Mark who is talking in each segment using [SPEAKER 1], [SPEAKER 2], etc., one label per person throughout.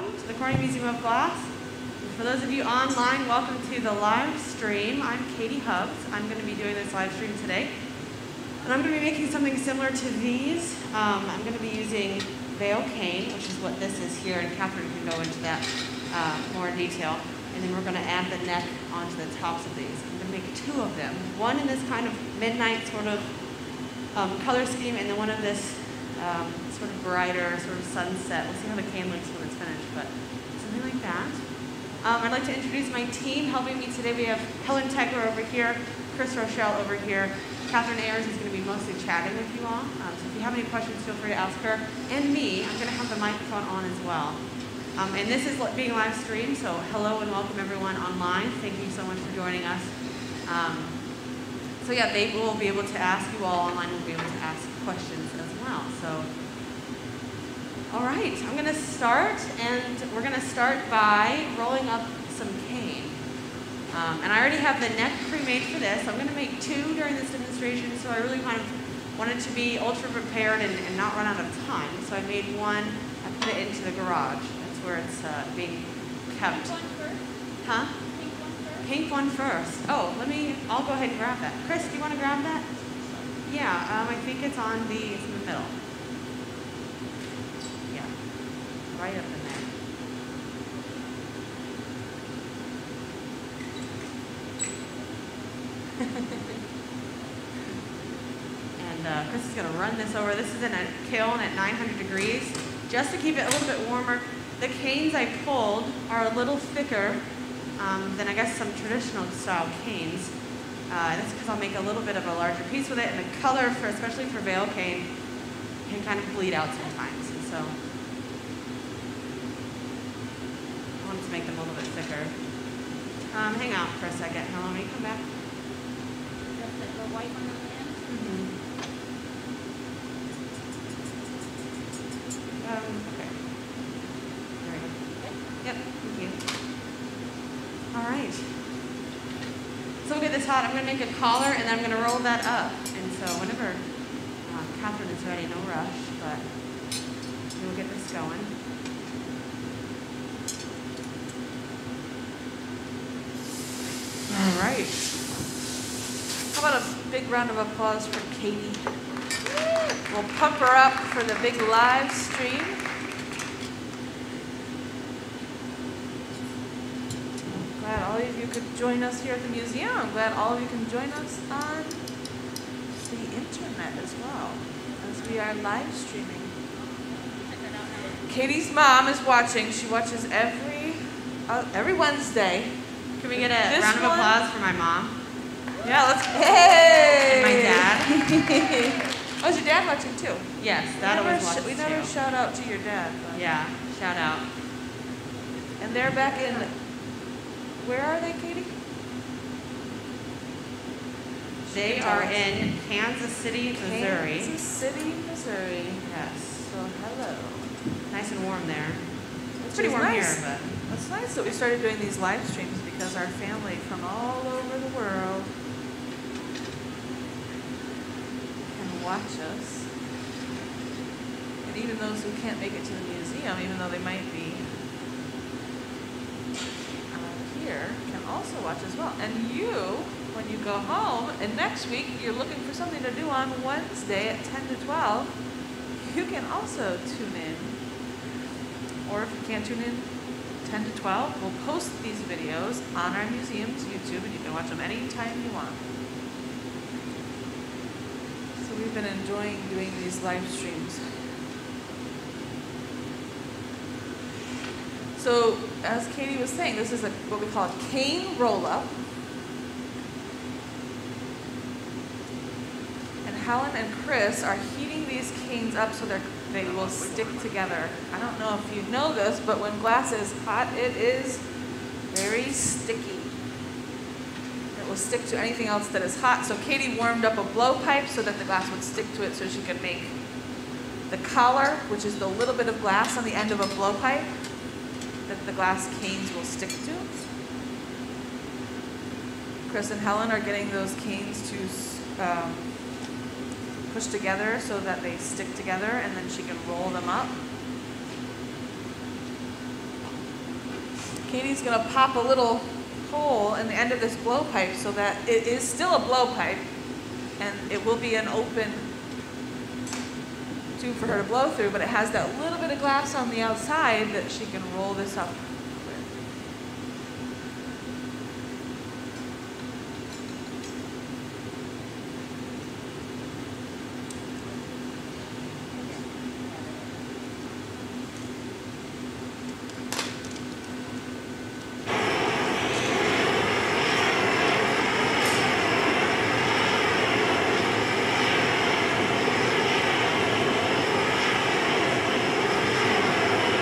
[SPEAKER 1] welcome to the Corning Museum of Glass. And for those of you online, welcome to the live stream. I'm Katie Hubbs. I'm going to be doing this live stream today. And I'm going to be making something similar to these. Um, I'm going to be using veil cane, which is what this is here, and Catherine can go into that uh, more in detail. And then we're going to add the neck onto the tops of these. I'm going to make two of them. One in this kind of midnight sort of um, color scheme, and then one of this um, sort of brighter, sort of sunset. We'll see how the cane looks when it's finished, but something like that. Um, I'd like to introduce my team. Helping me today, we have Helen Tegler over here, Chris Rochelle over here, Catherine Ayers is going to be mostly chatting with you all. Um, so if you have any questions, feel free to ask her. And me, I'm going to have the microphone on as well. Um, and this is being live streamed, so hello and welcome everyone online. Thank you so much for joining us. Um, so yeah, they will be able to ask you all online. Will be able to ask questions So, all right, I'm going to start, and we're going to start by rolling up some cane. Um, and I already have the neck pre-made for this. I'm going to make two during this demonstration, so I really kind of wanted to be ultra prepared and, and not run out of time. So I made one. I put it into the garage. That's where it's uh, being kept.
[SPEAKER 2] Pink one first?
[SPEAKER 1] Huh?
[SPEAKER 2] Pink one first?
[SPEAKER 1] Pink one first. Oh, let me, I'll go ahead and grab that. Chris, do you want to grab that? Yeah, um, I think it's on the, it's in the middle. Yeah, right up in there. and uh, Chris is going to run this over. This is in a kiln at 900 degrees, just to keep it a little bit warmer. The canes I pulled are a little thicker um, than I guess some traditional style canes. Uh, that's because I'll make a little bit of a larger piece with it, and the color, for especially for veil cane, can kind of bleed out sometimes. And so I wanted to make them a little bit thicker. Um, hang out for a second. Helen, will you come back?
[SPEAKER 2] That's the white one on the end?
[SPEAKER 1] Um, okay. There we go. Yep, thank you. All right. We'll get this hot. I'm going to make a collar and then I'm going to roll that up. And so whenever um, Catherine is ready, no rush, but we'll get this going. All right.
[SPEAKER 3] How about a big round of applause for Katie? We'll pump her up for the big live stream. Glad all of you could join us here at the museum. I'm glad all of you can join us on the internet as well as we are live streaming.
[SPEAKER 2] Check that out.
[SPEAKER 3] Katie's mom is watching. She watches every uh, every Wednesday.
[SPEAKER 1] Can we get a
[SPEAKER 3] This
[SPEAKER 1] round of
[SPEAKER 3] one?
[SPEAKER 1] applause for my mom?
[SPEAKER 3] Yeah, let's. Hey!
[SPEAKER 1] And my dad?
[SPEAKER 3] oh, is your dad watching too?
[SPEAKER 1] Yes, that always watches
[SPEAKER 3] We never
[SPEAKER 1] too.
[SPEAKER 3] shout out to your dad. But.
[SPEAKER 1] Yeah, shout out.
[SPEAKER 3] And they're back in. Where are they, Katie?
[SPEAKER 1] They are in Kansas City, Missouri.
[SPEAKER 3] Kansas City, Missouri.
[SPEAKER 1] Yes.
[SPEAKER 3] So hello.
[SPEAKER 1] Nice and warm there. It's pretty warm
[SPEAKER 3] nice.
[SPEAKER 1] here, but
[SPEAKER 3] It's nice that we started doing these live streams because our family from all over the world can watch us. And even those who can't make it to the museum, even though they might be uh, here, can also watch as well. And you, when you go home, and next week you're looking for something to do on Wednesday at 10 to 12, you can also tune in. Or if you can't tune in 10 to 12, we'll post these videos on our museum's YouTube and you can watch them anytime you want. So we've been enjoying doing these live streams. So as Katie was saying, this is a, what we call a cane roll-up. And Helen and Chris are heating these canes up so they're, they will stick together. I don't know if you know this, but when glass is hot, it is very sticky. It will stick to anything else that is hot. So Katie warmed up a blowpipe so that the glass would stick to it so she could make the collar, which is the little bit of glass on the end of a blowpipe that the glass canes will stick to. Chris and Helen are getting those canes to um, push together so that they stick together and then she can roll them up. Katie's gonna pop a little hole in the end of this blowpipe so that it is still a blowpipe and it will be an open tube for her to blow through, but it has that little bit of glass on the outside that she can roll this up with.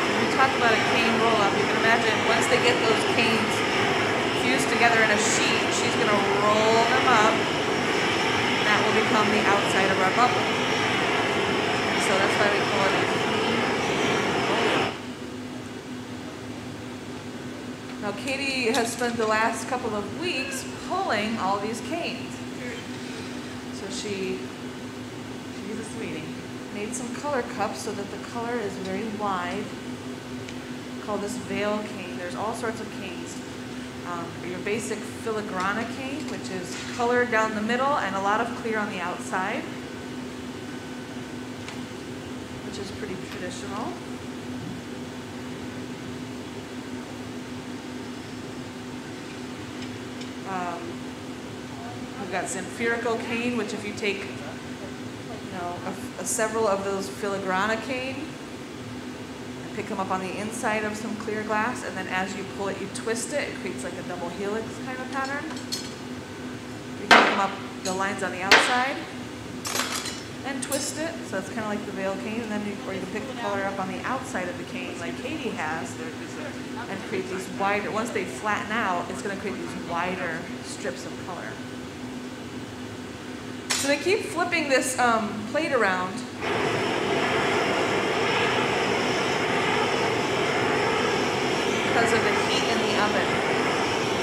[SPEAKER 3] When we talk about a cane roll up, you can imagine once they get those canes fused together in a sheet, she's going to roll them up. And that will become the outside of our bubble. And so that's why we call it a cane roll up. Now, Katie has spent the last couple of weeks pulling all these canes. So she, she's a sweetie. Made some color cups so that the color is very wide. Call this veil cane. There's all sorts of canes. Um, your basic filigrana cane, which is colored down the middle and a lot of clear on the outside, which is pretty traditional. We've got zanfirico cane, which if you take, you know, a, a several of those filigrana cane and pick them up on the inside of some clear glass, and then as you pull it, you twist it. It creates like a double helix kind of pattern. You pick them up the lines on the outside and twist it, so it's kind of like the veil cane, and then you, or you can pick the color up on the outside of the cane, like Katie has, and create these wider. Once they flatten out, it's going to create these wider strips of color. So they keep flipping this um, plate around. Because of the heat in the oven.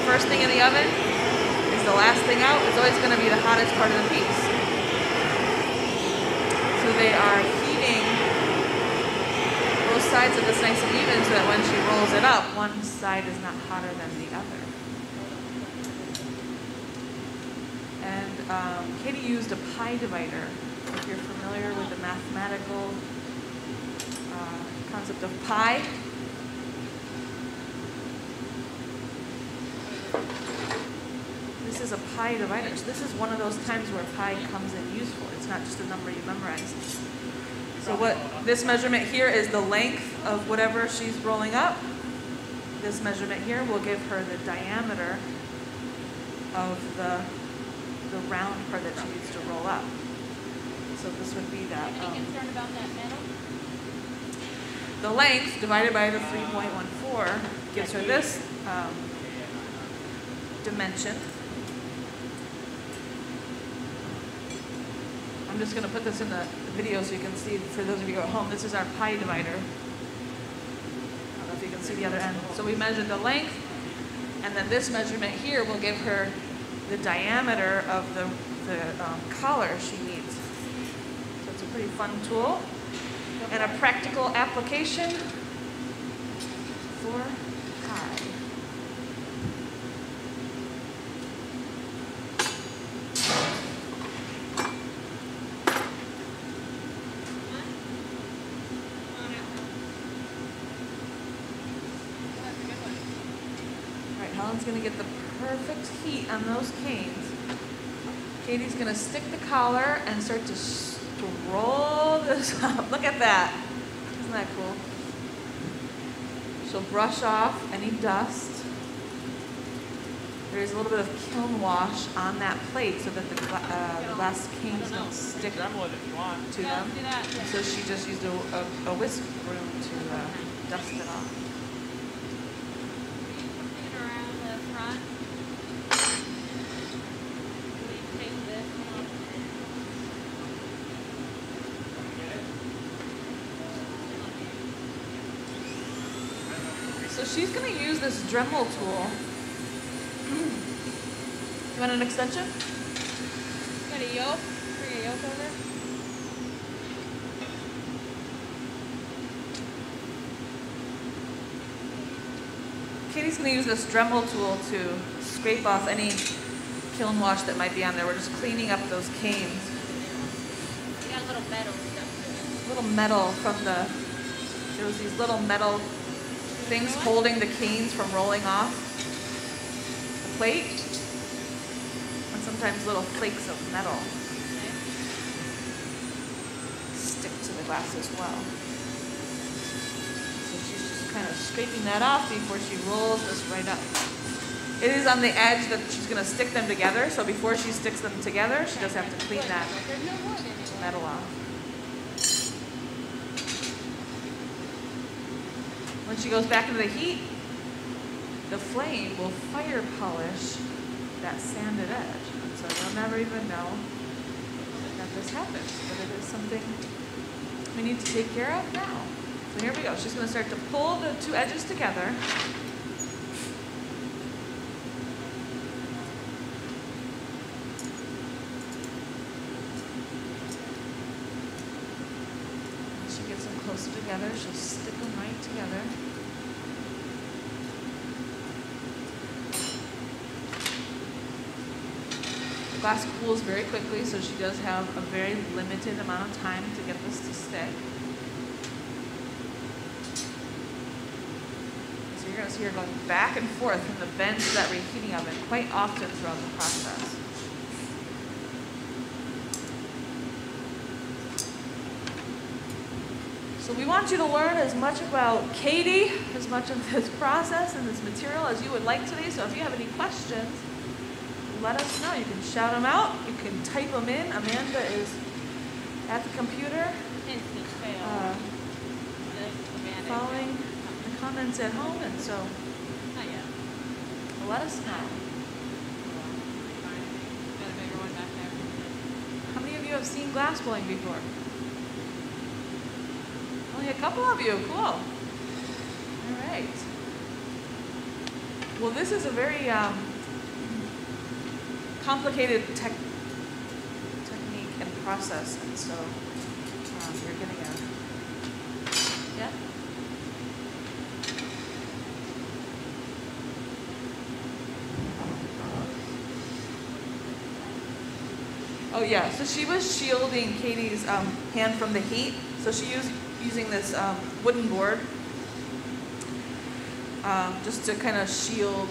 [SPEAKER 3] First thing in the oven is the last thing out. It's always going to be the hottest part of the piece. So they are heating both sides of this nice and even so that when she rolls it up, one side is not hotter than the other. And um, Katie used a pie divider. If you're familiar with the mathematical uh, concept of pi, this is a pi divider. So this is one of those times where pi comes in useful. It's not just a number you memorize. So what this measurement here is the length of whatever she's rolling up. This measurement here will give her the diameter of the the round part that she needs to roll up. So this would be that.
[SPEAKER 2] Any
[SPEAKER 3] Um,
[SPEAKER 2] concern about that metal?
[SPEAKER 3] the length divided by the 3.14 gives her this um, dimension. I'm just going to put this in the video so you can see, for those of you at home, this is our pi divider. I don't know if you can see the other end. So we measured the length, and then this measurement here will give her the diameter of the, the um, collar she needs. So it's a pretty fun tool and a practical application for pi. All right, Helen's gonna get the perfect heat on those. Katie's gonna stick the collar and start to, s- roll this up. Look at that. Isn't that cool? She'll brush off any dust. There's a little bit of kiln wash on that plate so that the, gla- uh, glass canes don't stick to
[SPEAKER 4] Demo it if you want.
[SPEAKER 2] Yeah,
[SPEAKER 3] them.
[SPEAKER 2] do that.
[SPEAKER 3] And so she just used a, a, a whisk broom to uh, dust it off.
[SPEAKER 2] Will you put it around the front? Will you take this one?
[SPEAKER 3] So she's going to use this Dremel tool. you want an extension?
[SPEAKER 2] Got a yoke? Bring a yoke over?
[SPEAKER 3] Katie's going to use this Dremel tool to scrape off any kiln wash that might be on there. We're just cleaning up those canes.
[SPEAKER 2] You got little metal stuff.
[SPEAKER 3] Little metal from the, there was these little metal things holding the canes from rolling off the plate. And sometimes little flakes of metal stick to the glass as well. So she's just kind of scraping that off before she rolls this right up. It is on the edge that she's going to stick them together, so before she sticks them together, she does have to clean that metal off. When she goes back into the heat, the flame will fire polish that sanded edge. And so you'll never even know that this happens, but it is something we need to take care of now. So here we go. She's going to start to pull the two edges together. She gets them closer together, she'll stick them right together. Glass cools very quickly, so she does have a very limited amount of time to get this to stick. So you're going to see her going back and forth from the vent to that reheating oven quite often throughout the process. So we want you to learn as much about Katie, as much of this process and this material as you would like today. So if you have any questions, let us know. You can shout them out. You can type them in. Amanda is at the computer uh,
[SPEAKER 2] the
[SPEAKER 3] following the comments at home, and so let us know.
[SPEAKER 2] Got a bigger one back there.
[SPEAKER 3] How many of you have seen glass blowing before? Only a couple of you. Cool. All right. Well, this is a very um, complicated tech technique and process, and so um, you're getting a yeah. Oh yeah, so she was shielding Katie's um, hand from the heat. So she was using this um, wooden board um, just to kind of shield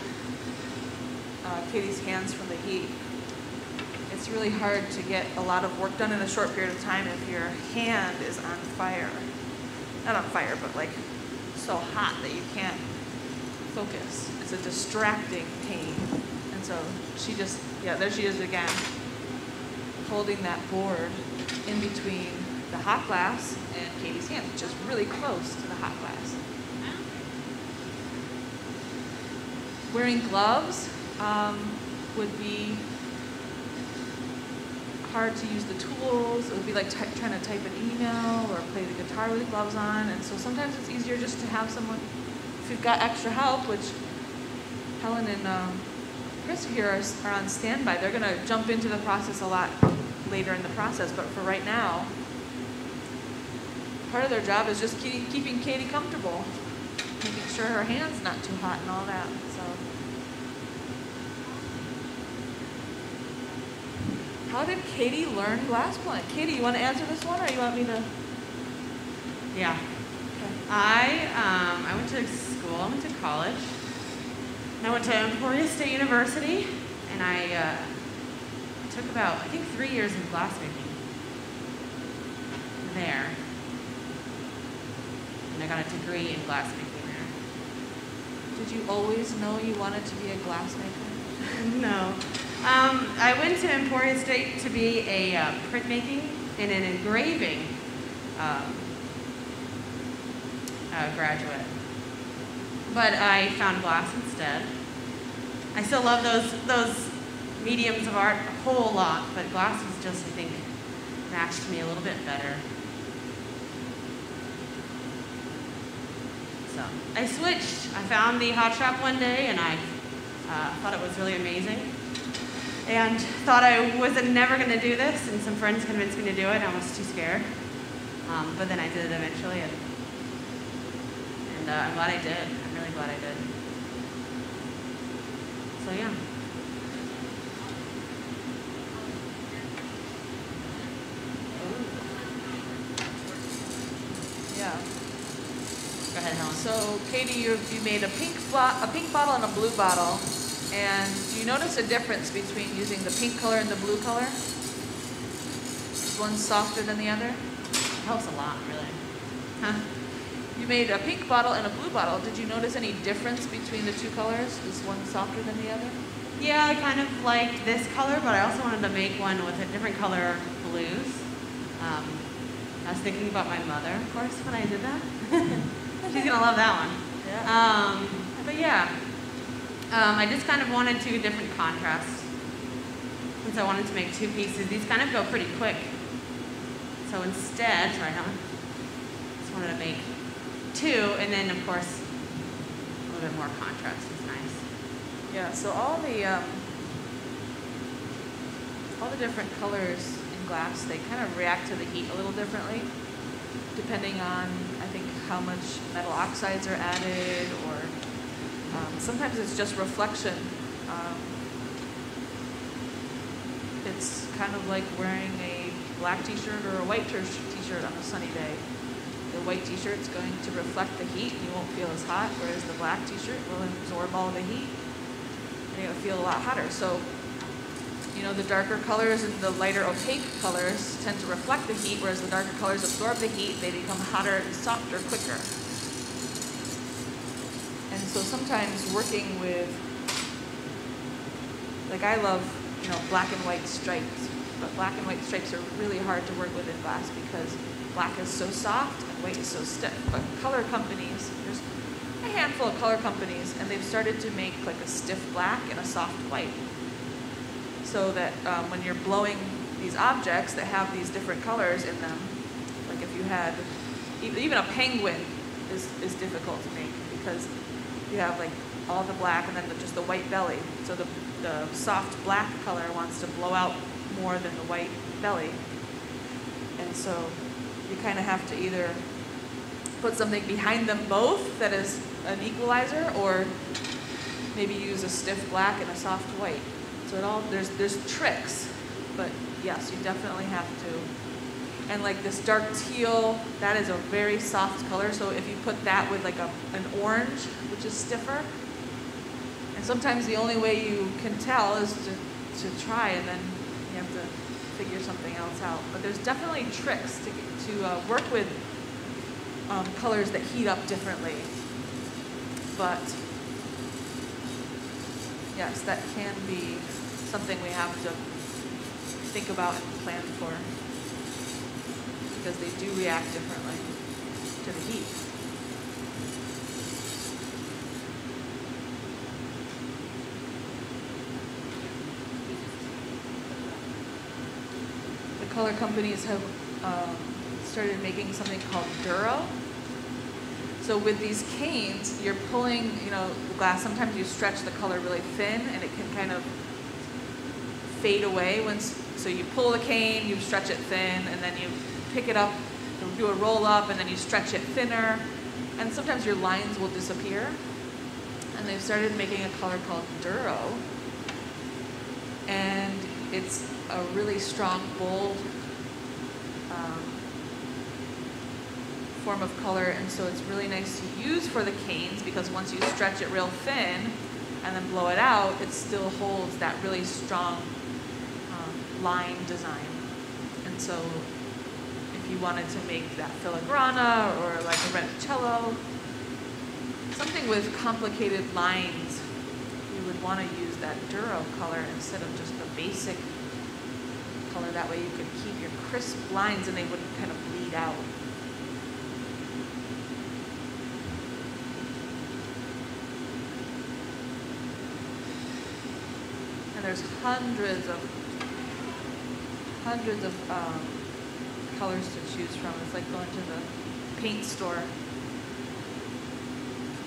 [SPEAKER 3] Katie's hands from the heat. It's really hard to get a lot of work done in a short period of time if your hand is on fire. Not on fire, but like so hot that you can't focus. It's a distracting pain. And so she just, yeah, there she is again holding that board in between the hot glass and Katie's hand, which is really close to the hot glass. Wearing gloves um, would be hard to use the tools. It would be like trying to type an email or play the guitar with gloves on. And so sometimes it's easier just to have someone, if you've got extra help, which Helen and um, Chris here are, are on standby. They're going to jump into the process a lot later in the process, but for right now, part of their job is just keep, keeping Katie comfortable, making sure her hand's not too hot and all that. So, how did Katie learn glass blowing? Katie, you want to answer this one, or you want me to?
[SPEAKER 1] Yeah.
[SPEAKER 3] Okay.
[SPEAKER 1] I um, I went to school. I went to college. And I went to Emporia State University, and I uh, took about I think three years of glassmaking there. And I got a degree in glassmaking there.
[SPEAKER 3] Did you always know you wanted to be a glassmaker?
[SPEAKER 1] No. Um, I went to Emporia State to be a uh, printmaking and an engraving um, uh, graduate. But I found glass instead. I still love those those mediums of art a whole lot, but glass was just, I think, matched me a little bit better. So I switched. I found the hot shop one day and I uh, thought it was really amazing. And thought I was never going to do this, and some friends convinced me to do it. I was too scared. Um, but then I did it eventually, and, and uh, I'm glad I did. I'm really glad I did. So yeah.
[SPEAKER 3] Yeah.
[SPEAKER 1] Go ahead, Helen.
[SPEAKER 3] So Katie, you, you made a pink a pink bottle and a blue bottle. And do you notice a difference between using the pink color and the blue color? Is one softer than the other?
[SPEAKER 1] It helps a lot, really. Huh?
[SPEAKER 3] You made a pink bottle and a blue bottle. Did you notice any difference between the two colors? Is one softer than the other?
[SPEAKER 1] Yeah, I kind of liked this color, but I also wanted to make one with a different color blues. Um, I was thinking about my mother, of course, when I did that. She's gonna love that one.
[SPEAKER 3] Yeah.
[SPEAKER 1] Um, but yeah, um, I just kind of wanted two different contrasts. Since I wanted to make two pieces, these kind of go pretty quick. So instead, sorry, Helen, just wanted to make two, and then of course, a little bit more contrast is nice.
[SPEAKER 3] Yeah, so all the um, all the different colors in glass, they kind of react to the heat a little differently, depending on I think how much metal oxides are added, or um, sometimes it's just reflection. Um, it's kind of like wearing a black T-shirt or a white T-shirt on a sunny day. The white T-shirt's going to reflect the heat, and you won't feel as hot, whereas the black T-shirt will absorb all the heat and you'll feel a lot hotter. So, you know, the darker colors and the lighter opaque colors tend to reflect the heat, whereas the darker colors absorb the heat. They become hotter and softer quicker. So sometimes working with, like I love, you know, black and white stripes, but black and white stripes are really hard to work with in glass because black is so soft and white is so stiff. But color companies, there's a handful of color companies, and they've started to make like a stiff black and a soft white. So that um, when you're blowing these objects that have these different colors in them, like if you had, even a penguin is, is difficult to make because you have like all the black and then the, just the white belly. So the, the soft black color wants to blow out more than the white belly. And so you kind of have to either put something behind them both that is an equalizer or maybe use a stiff black and a soft white. So it all there's there's tricks, but yes, you definitely have to. And like this dark teal, that is a very soft color. So if you put that with like a, an orange, which is stiffer, and sometimes the only way you can tell is to, to try and then you have to figure something else out. But there's definitely tricks to, to uh, work with um, colors that heat up differently. But yes, that can be something we have to think about and plan for because they do react differently to the heat. The color companies have um, started making something called Duro. So with these canes, you're pulling, you know, glass. Sometimes you stretch the color really thin, and it can kind of fade away. Once, so you pull the cane, you stretch it thin, and then you pick it up, do a roll up, and then you stretch it thinner. And sometimes your lines will disappear. And they've started making a color called Duro, and it's a really strong, bold um, form of color, and so it's really nice to use for the canes because once you stretch it real thin and then blow it out, it still holds that really strong um, line design. And so, if you wanted to make that filigrana or like a reticello, something with complicated lines, you would want to use that Duro color instead of just the basic color. That way you could keep your crisp lines and they wouldn't kind of bleed out. And there's hundreds of hundreds of um, colors to choose from. It's like going to the paint store.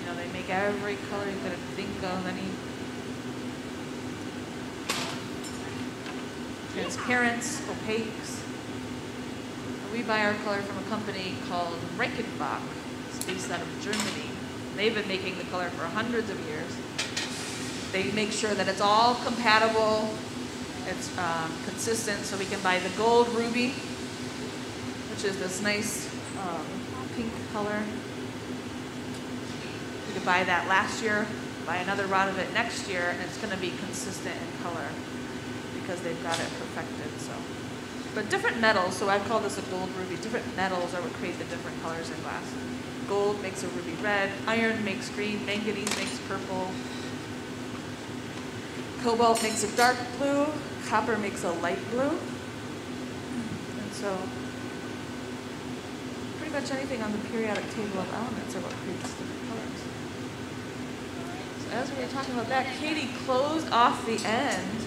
[SPEAKER 3] You know, they make every color you could think of, any transparents, opaques. We buy our color from a company called Reichenbach. It's based out of Germany. They've been making the color for hundreds of years. they make sure that it's all compatible, it's um, consistent, so we can buy the gold ruby, which is this nice um, pink color. You could buy that last year, buy another rod of it next year, and it's going to be consistent in color because they've got it perfected. So, but different metals. So I call this a gold ruby. Different metals are what create the different colors in glass. Gold makes a ruby red. Iron makes green. Manganese makes purple. Cobalt makes a dark blue. Copper makes a light blue. And so much anything on the periodic table of elements or what creates different colors. So as we were talking about that, Katie closed off the end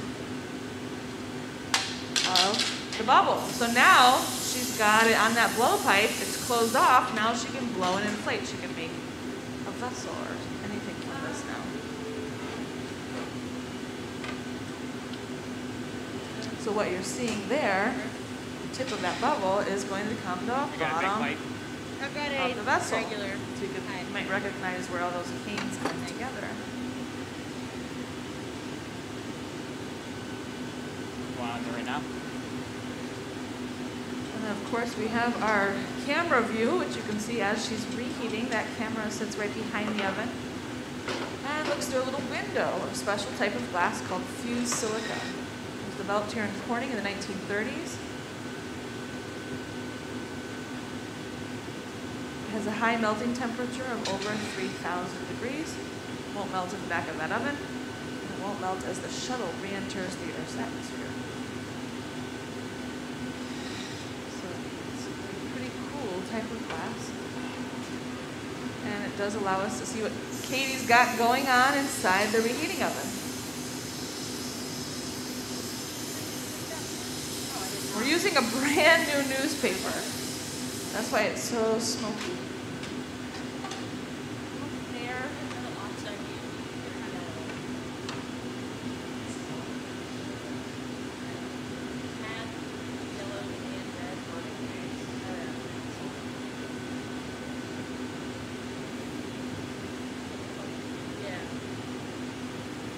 [SPEAKER 3] of the bubble. So now she's got it on that blowpipe, it's closed off, now she can blow and inflate. She can make a vessel or anything from this now. So what you're seeing there, the tip of that bubble is going to come to the
[SPEAKER 4] a
[SPEAKER 3] bottom.
[SPEAKER 2] I've got
[SPEAKER 3] of the vessel.
[SPEAKER 2] regular.
[SPEAKER 3] So you, can, might recognize where all those canes come together.
[SPEAKER 4] Go on there right now.
[SPEAKER 3] And then of course we have our camera view, which you can see as she's reheating. That camera sits right behind the oven and looks through a little window, of a special type of glass called fused silica. It was developed here in Corning in the 1930s. Has a high melting temperature of over 3,000 degrees. Won't melt in the back of that oven. And it won't melt as the shuttle re-enters the Earth's atmosphere. So it's a pretty cool type of glass. And it does allow us to see what Katie's got going on inside the reheating oven. We're using a brand new newspaper. That's why it's so smoky. There.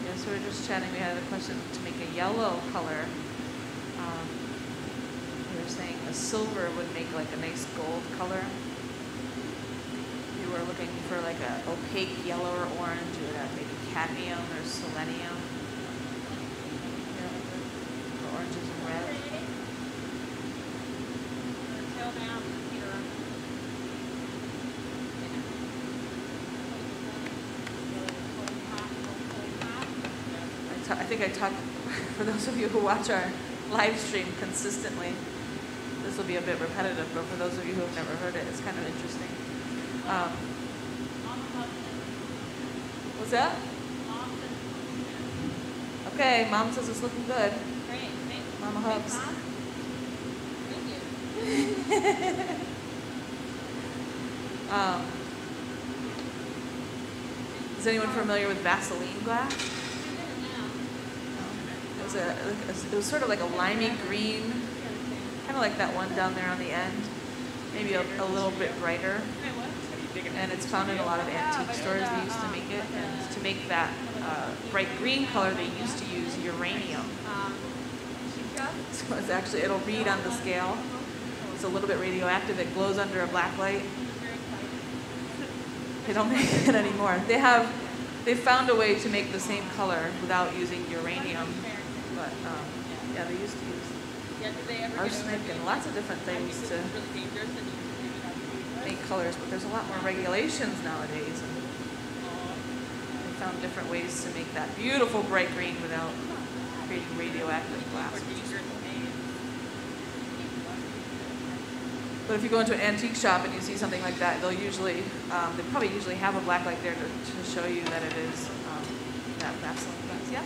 [SPEAKER 3] Yeah, so we we're just chatting. We had a question to make a yellow color. Um, we were saying a silver would make like a nice gold color. If you were looking for like a opaque yellow or orange, you would have maybe cadmium or selenium. You know, the, the oranges and red. I, ta- I think I talk for those of you who watch our live stream consistently. This will be a bit repetitive, but for those of you who have never heard it, it's kind of interesting. Um, what's that? Okay, mom says it's looking good. Great, thanks. Mama hugs. Thank you. um, is anyone familiar with Vaseline glass? It was, a, it was sort of like a limey green, kind of like that one down there on the end, maybe a, a little bit brighter. And it's found in a lot of antique stores. They used to make it, and to make that uh, bright green color, they used to use uranium. So it's actually it'll read on the scale. It's a little bit radioactive. It glows under a black light. They don't make it anymore. They have they found a way to make the same color without using uranium. But um, yeah, they used to use arsenic and lots of different things to make colors, but there's a lot more regulations nowadays. And they found different ways to make that beautiful bright green without creating radioactive glass. But if you go into an antique shop and you see something like that, they'll usually, um, they probably usually have a black light there to, to show you that it is um, that glass. Yeah.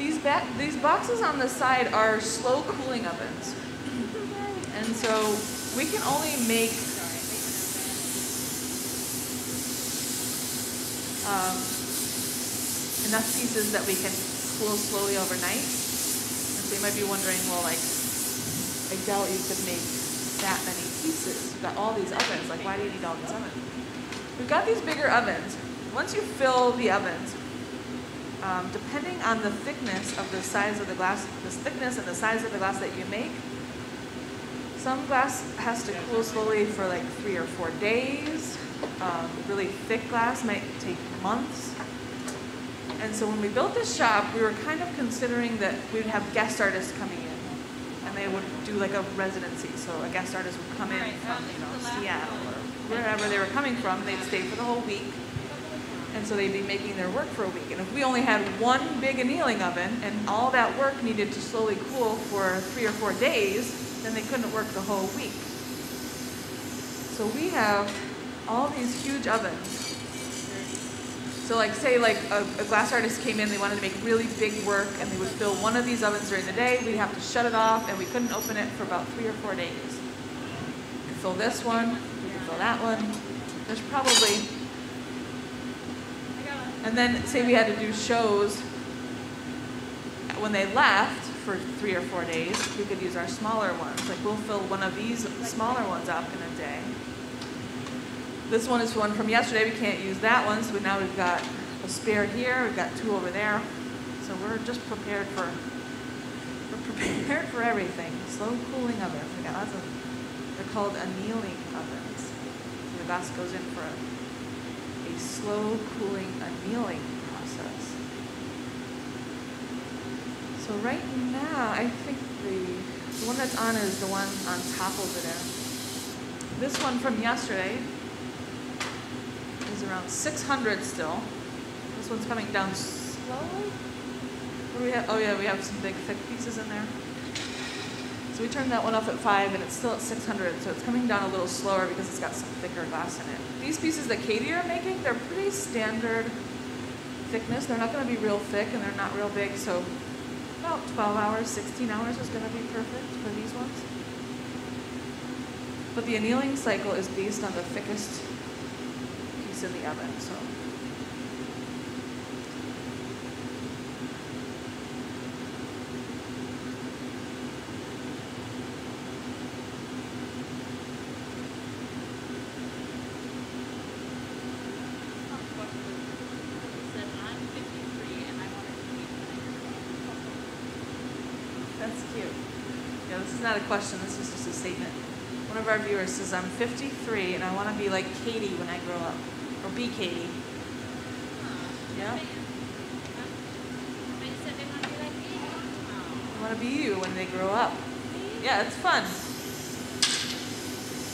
[SPEAKER 3] These these boxes on the side are slow cooling ovens, and so we can only make um, enough pieces that we can cool slowly overnight. And so you might be wondering, well, like, I doubt you could make that many pieces. Got all these ovens. Like, why do you need all these ovens? We've got these bigger ovens, once you fill the ovens, um, depending on the thickness of the size of the glass, the thickness and the size of the glass that you make, some glass has to cool slowly for like three or four days. Um, really thick glass might take months. And so when we built this shop, we were kind of considering that we would have guest artists coming in, and they would do like a residency. So a guest artist would come in
[SPEAKER 2] Right,
[SPEAKER 3] from
[SPEAKER 2] um,
[SPEAKER 3] you know Seattle or wherever they were coming from. They'd stay for the whole week, and so they'd be making their work for a week. And if we only had one big annealing oven and all that work needed to slowly cool for three or four days, then they couldn't work the whole week. So we have all these huge ovens. So like say like a, a glass artist came in, they wanted to make really big work and they would fill one of these ovens during the day, we'd have to shut it off and we couldn't open it for about three or four days. We could fill this one, we could fill that one. There's probably. And then say we had to do shows when they left for three or four days, we could use our smaller ones. Like we'll fill one of these smaller ones up in a day. This one is one from yesterday. We can't use that one, so now we've got a spare here. We've got two over there. So we're just prepared for we're prepared for everything. Slow cooling ovens. We got lots of they're called annealing ovens. The glass goes in for slow cooling annealing process. So right now, I think the, the one that's on is the one on top over there. This one from yesterday is around 600 still. This one's coming down slowly. What do we have? Oh yeah, we have some big thick pieces in there. So we turned that one off at five and it's still at 600, so it's coming down a little slower because it's got some thicker glass in it. These pieces that Katie are making, they're pretty standard thickness. They're not gonna be real thick and they're not real big, so about 12 hours, 16 hours is gonna be perfect for these ones. But the annealing cycle is based on the thickest piece in the oven, so.
[SPEAKER 2] It said, I'm 53 and I want to keep
[SPEAKER 3] That's cute. Yeah, this is not a question, this is just a statement. One of our viewers says, I'm 53 and I want to be like Katie when I grow up. Or be Katie. Yeah.
[SPEAKER 2] They want to be.
[SPEAKER 3] I want to be you when they grow up. Yeah, it's fun.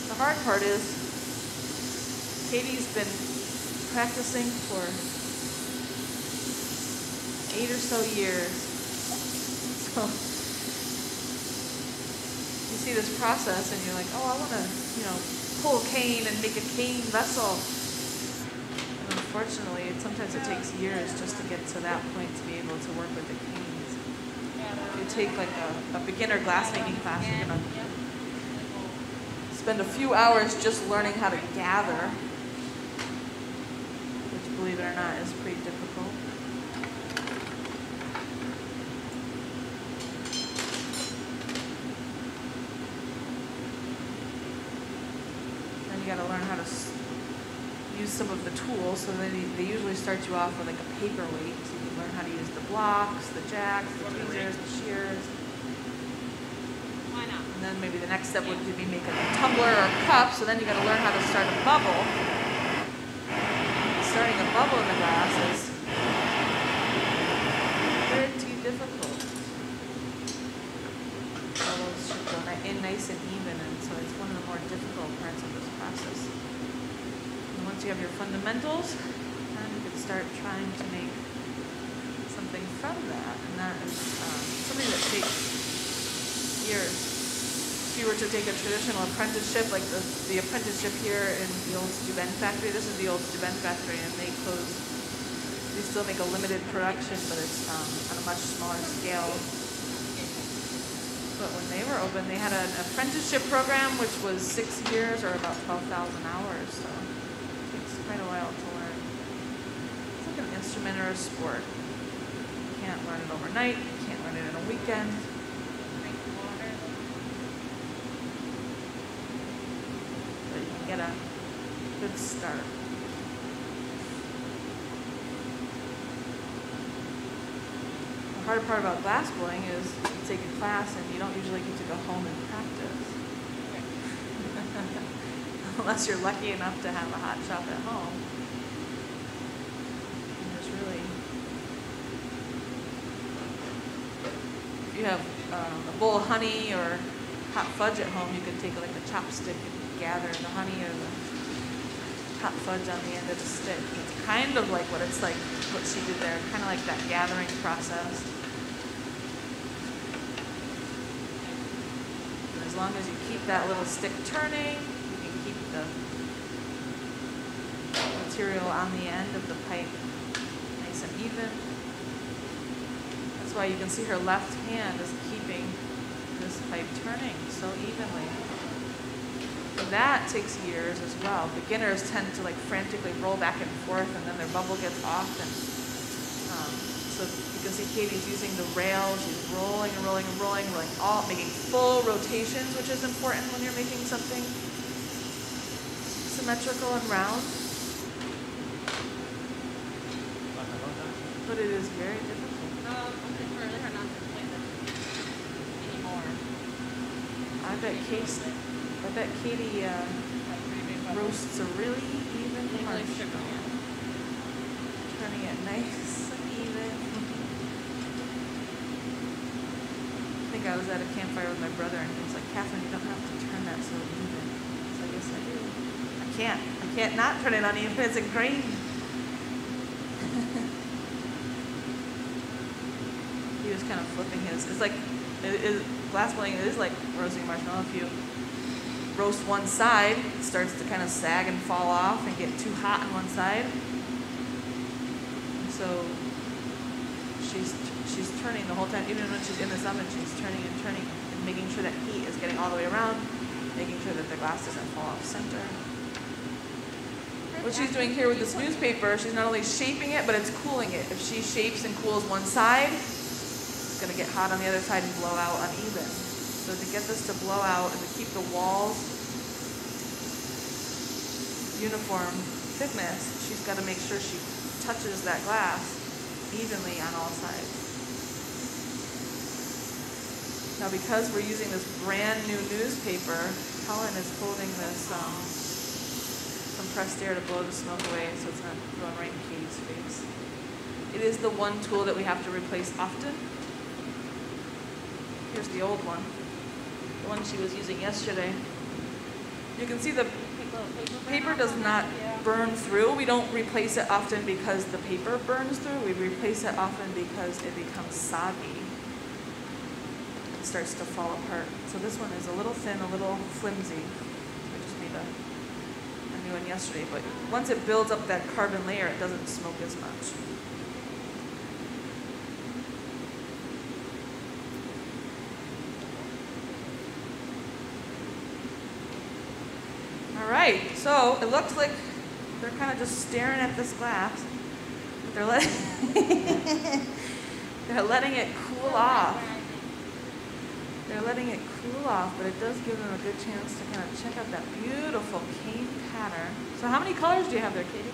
[SPEAKER 3] The hard part is, Katie's been practicing for eight or so years. So, see this process and you're like, oh, I want to, you know, pull a cane and make a cane vessel. And unfortunately, it, sometimes it takes years just to get to that point to be able to work with the canes. If you take like a, a beginner glassmaking class, you're gonna spend a few hours just learning how to gather, which believe it or not is pretty difficult. Then you gotta learn how to s- use some of the tools, so they, they usually start you off with like a paperweight, so you can learn how to use the blocks, the jacks, the tweezers, the shears.
[SPEAKER 2] Why not?
[SPEAKER 3] And then maybe the next step would be making a tumbler or a cup, so then you gotta learn how to start a bubble. Starting a bubble in the glass is pretty difficult. Bubbles should go in nice and even, and so it's one of the more difficult parts of this process. Once you have your fundamentals, then you can start trying to make something from that, and that is um, something that takes years. If you were to take a traditional apprenticeship, like the, the apprenticeship here in the old Steuben factory, this is the old Steuben factory, and they closed. They still make a limited production, but it's um, on a much smaller scale. But when they were open, they had an apprenticeship program, which was six years or about 12,000 hours, so quite a while to learn. It's like an instrument or a sport. You can't learn it overnight, you can't learn it in a weekend.
[SPEAKER 2] Drink water.
[SPEAKER 3] But you can get a good start. The hard part about glass blowing is you take a class and you don't usually get to go home and practice. Unless you're lucky enough to have a hot shop at home. And there's really, if you have um, a bowl of honey or hot fudge at home, you could take like a chopstick and gather the honey or the hot fudge on the end of the stick. It's kind of like what it's like, what she did there, kind of like that gathering process. As long as you keep that little stick turning, the material on the end of the pipe nice and even. That's why you can see her left hand is keeping this pipe turning so evenly. And that takes years as well. Beginners tend to like frantically roll back and forth and then their bubble gets off and um, so you can see Katie's using the rail, she's rolling and rolling and rolling, rolling all making full rotations, which is important when you're making something symmetrical and round. But it is very difficult.
[SPEAKER 2] Um, it's really hard not to play anymore.
[SPEAKER 3] I bet Kate, I bet Katie uh,
[SPEAKER 2] Like pretty big bubbles.
[SPEAKER 3] roasts a really even
[SPEAKER 2] They really
[SPEAKER 3] punch,
[SPEAKER 2] shook them.
[SPEAKER 3] turning it nice and even. I think I was at a campfire with my brother and he was like, Catherine, you don't have to turn that so even. So I guess I do. I can't. I can't not turn it on uneven. It's green. he was kind of flipping his. It's like, it is, glass blowing is like roasting marshmallow. If you roast one side, it starts to kind of sag and fall off and get too hot on one side. So she's she's turning the whole time, even when she's in the oven, she's turning and turning and making sure that heat is getting all the way around, making sure that the glass doesn't fall off center. What she's doing here with this newspaper, she's not only shaping it, but it's cooling it. If she shapes and cools one side, it's going to get hot on the other side and blow out uneven. So to get this to blow out and to keep the walls uniform thickness, she's got to make sure she touches that glass evenly on all sides. Now because we're using this brand new newspaper, Helen is holding this um, compressed air to blow the smoke away so it's not going right in Katie's face. It is the one tool that we have to replace often. Here's the old one, the one she was using yesterday. You can see the
[SPEAKER 2] Take a little paper burn
[SPEAKER 3] paper
[SPEAKER 2] off
[SPEAKER 3] does not burn through. We don't replace it often because the paper burns through. We replace it often because it becomes soggy. It starts to fall apart. So this one is a little thin, a little flimsy. I just made a, a new one yesterday. But once it builds up that carbon layer, it doesn't smoke as much. All right, so it looks like they're kind of just staring at this glass. They're letting they're letting it cool off. They're letting it cool off, but it does give them a good chance to kind of check out that beautiful pattern. So how many colors do you have there, Katie?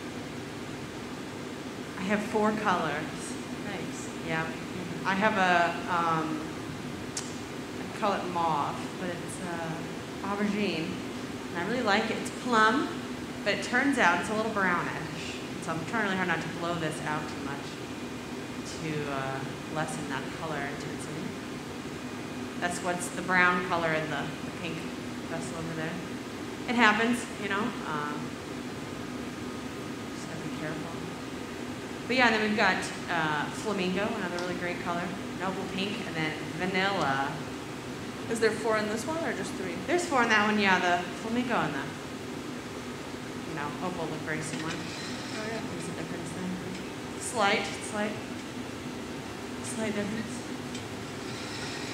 [SPEAKER 1] I have four colors.
[SPEAKER 3] Nice.
[SPEAKER 1] Yeah. I have a, um, I call it mauve, but it's uh, aubergine. And I really like it. It's plum, but it turns out it's a little brownish. So I'm trying really hard not to blow this out too much to uh, lessen that color intensity. That's what's the brown color in the, the pink vessel over there. It happens, you know. Um, just gotta be careful. But yeah, and then we've got uh, flamingo, another really great color, noble pink, and then vanilla.
[SPEAKER 3] Is there four in this one or just three?
[SPEAKER 1] There's four in that one, yeah, the flamingo and the, you know, opal look very similar.
[SPEAKER 3] Oh yeah.
[SPEAKER 1] There's a difference there. Slight, slight, slight difference.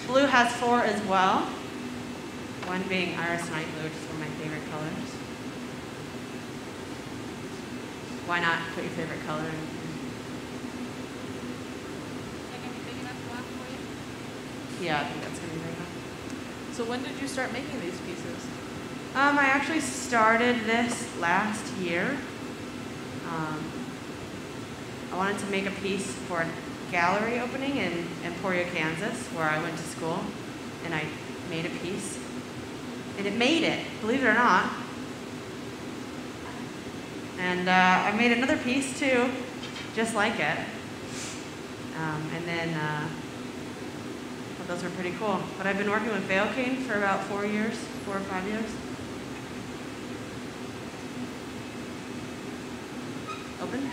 [SPEAKER 1] Blue has four as well. One being iris night blue, which is one of my favorite colors. Why not put your favorite color in?
[SPEAKER 2] Is that gonna be big enough glass for you?
[SPEAKER 1] Yeah, I think that's gonna be very good.
[SPEAKER 3] So when did you start making these pieces?
[SPEAKER 1] Um, I actually started this last year. Um, I wanted to make a piece for a gallery opening in Emporia, Kansas, where I went to school, and I made a piece. And it made it, believe it or not. And uh, I made another piece too, just like it. Um, and then uh, those were pretty cool. But I've been working with Vale Cane for about four years, four or five years. Open.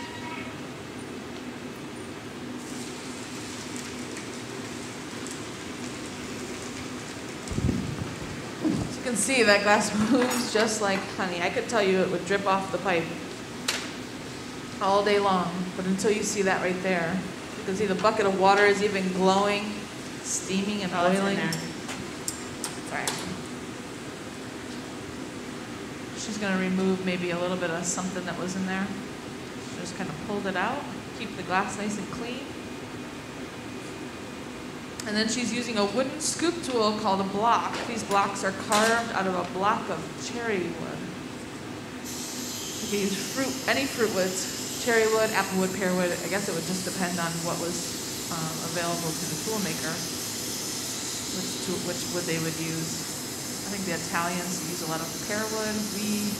[SPEAKER 3] As you can see, that glass moves just like honey. I could tell you it would drip off the pipe all day long, but until you see that right there, you can see the bucket of water is even glowing, steaming and
[SPEAKER 1] Oh,
[SPEAKER 3] boiling.
[SPEAKER 1] there. Sorry.
[SPEAKER 3] She's gonna remove maybe a little bit of something that was in there. Just kind of pulled it out, keep the glass nice and clean. And then she's using a wooden scoop tool called a block. These blocks are carved out of a block of cherry wood. You can use fruit, any fruit woods, cherry wood, apple wood, pear wood. I guess it would just depend on what was um, available to the tool maker, which tool, which wood they would use. I think the Italians use a lot of pear wood. We,